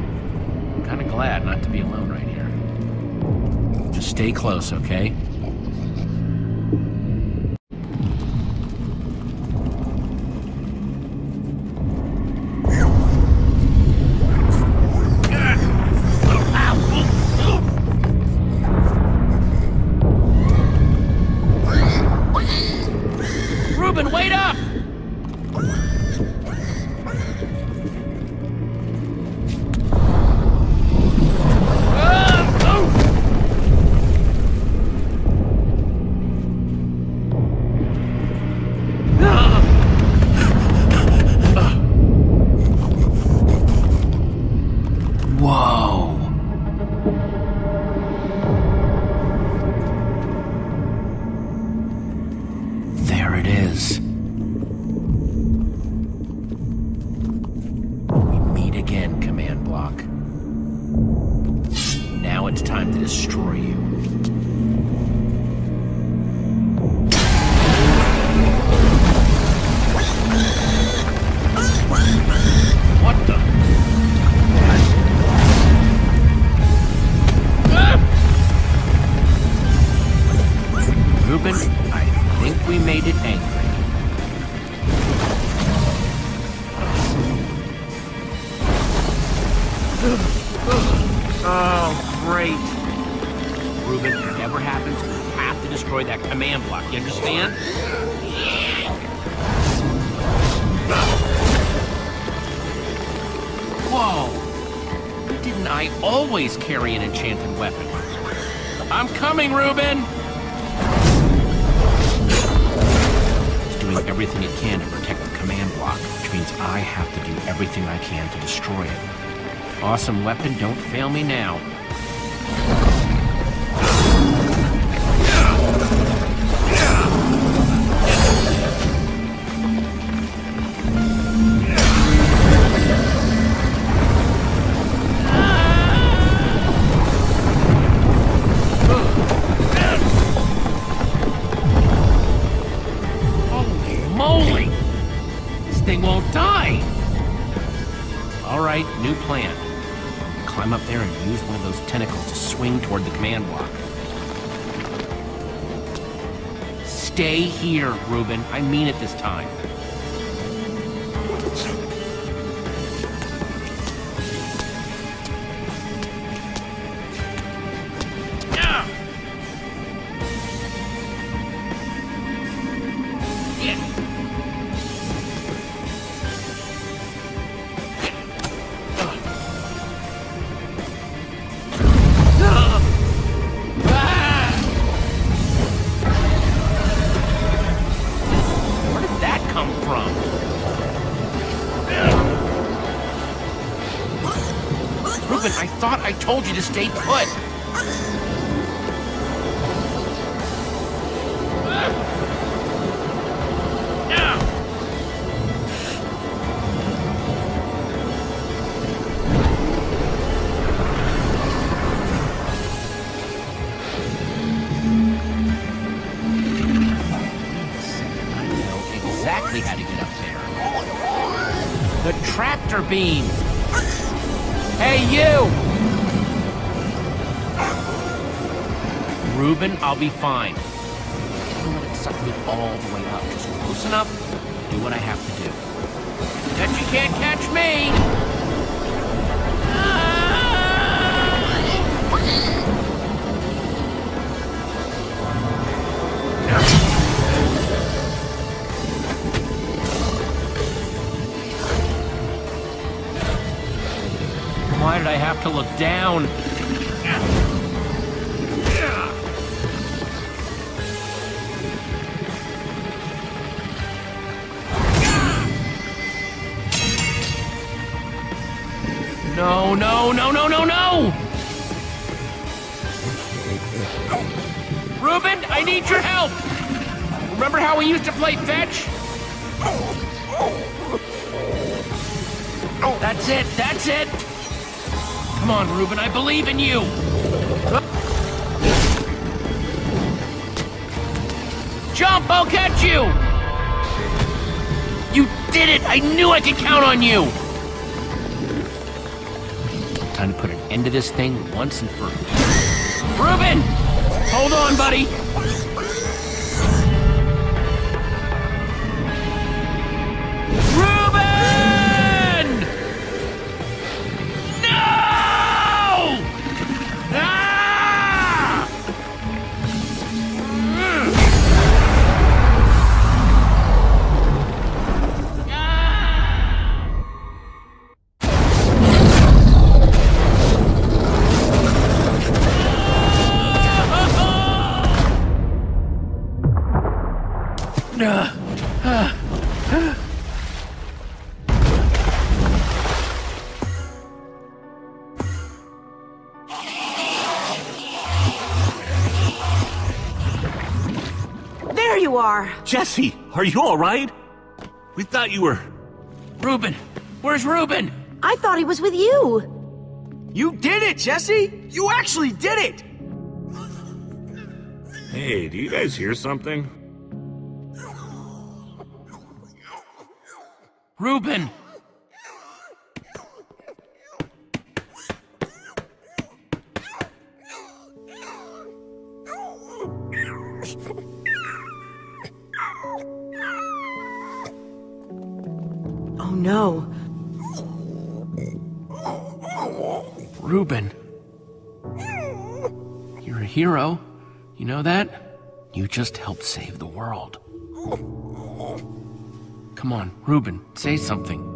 kind of glad not to be alone right here. Just stay close, okay? Here, Reuben. I mean it this time. Stay put. Exactly how to get up there. The tractor beam. I'll be fine. Don't let it suck me all the way up. Just close enough, do what I have to do. Bet you can't catch me! Why did I have to look down? Reuben, I believe in you! Jump, I'll catch you! You did it! I knew I could count on you! Time to put an end to this thing once and for all. Reuben! Hold on, buddy! Jesse, are you all right? We thought you were. Reuben! Where's Reuben? I thought he was with you! You did it, Jesse! You actually did it! Hey, do you guys hear something? Reuben! No. Reuben. You're a hero. You know that? You just helped save the world. Come on, Reuben, say something.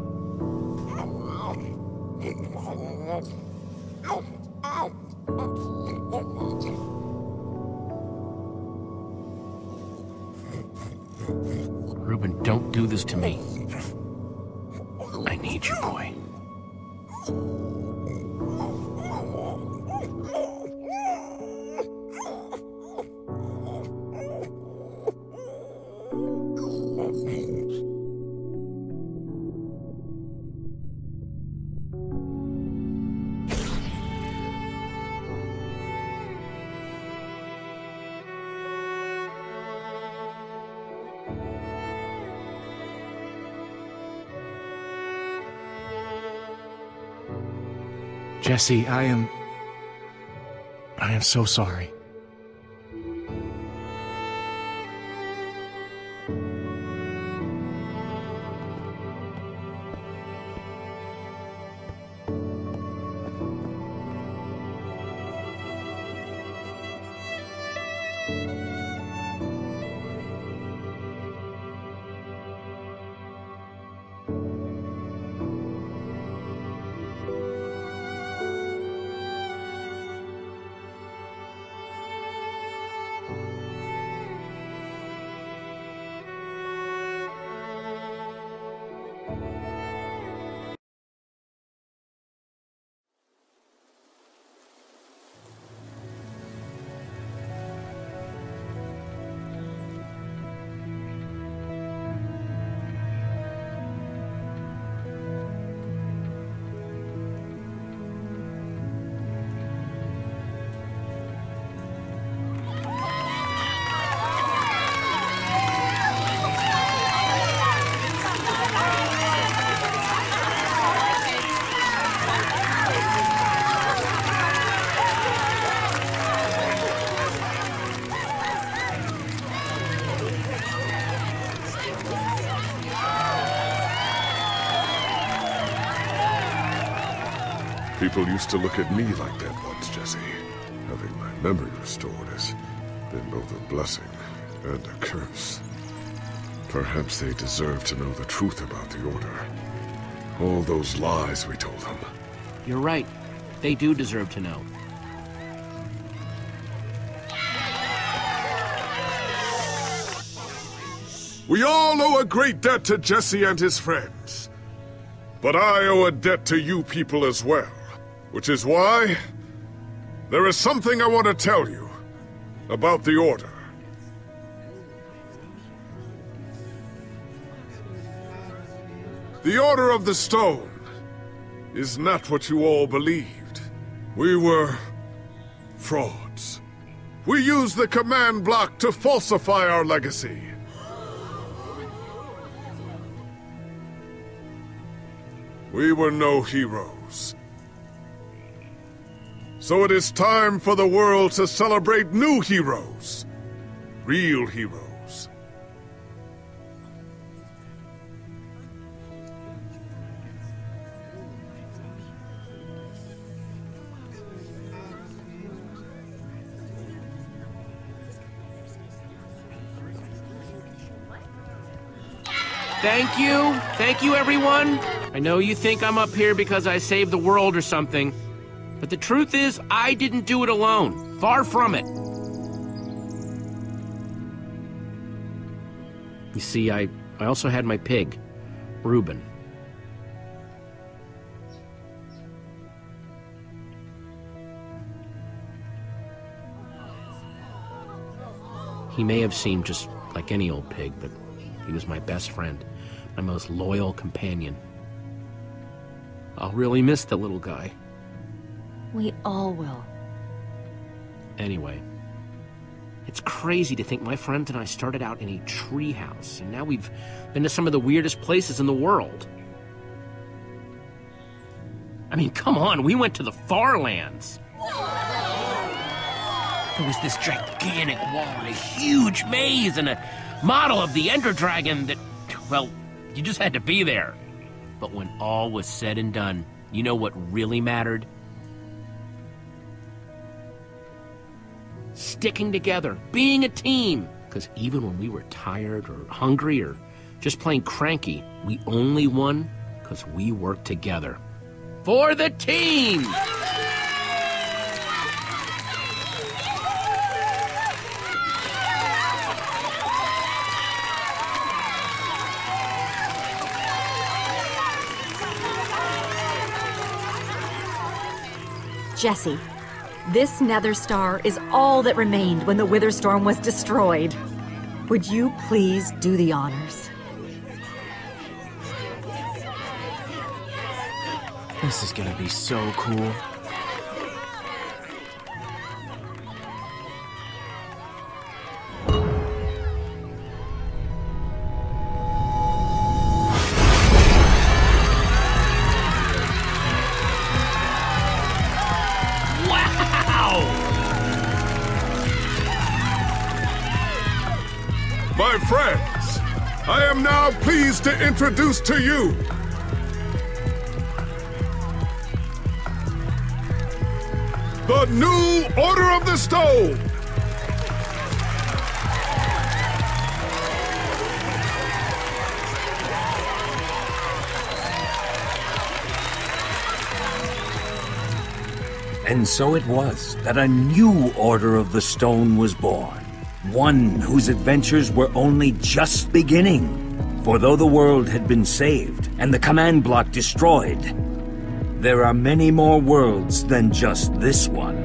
Jesse, I am. I am so sorry. Used to look at me like that once, Jesse. Having my memory restored has been both a blessing and a curse. Perhaps they deserve to know the truth about the Order. All those lies we told them. You're right. They do deserve to know. We all owe a great debt to Jesse and his friends. But I owe a debt to you people as well. Which is why... There is something I want to tell you. About the Order. The Order of the Stone is not what you all believed. We were... frauds. We used the command block to falsify our legacy. We were no heroes. So it is time for the world to celebrate new heroes. Real heroes. Thank you. Thank you, everyone. I know you think I'm up here because I saved the world or something. But the truth is, I didn't do it alone. Far from it. You see, I, I also had my pig, Reuben. He may have seemed just like any old pig, but he was my best friend, my most loyal companion. I'll really miss the little guy. We all will. Anyway, it's crazy to think my friends and I started out in a treehouse, and now we've been to some of the weirdest places in the world. I mean, come on, we went to the Farlands. There was this gigantic wall and a huge maze and a model of the Ender Dragon that, well, you just had to be there. But when all was said and done, you know what really mattered? Sticking together, being a team. Because even when we were tired or hungry or just plain cranky, we only won because we worked together. For the team! Jesse, this Nether Star is all that remained when the Witherstorm was destroyed. Would you please do the honors? This is gonna be so cool. To introduce to you the new Order of the Stone. And so it was that a new Order of the Stone was born. One whose adventures were only just beginning. For though the world had been saved and the command block destroyed, there are many more worlds than just this one.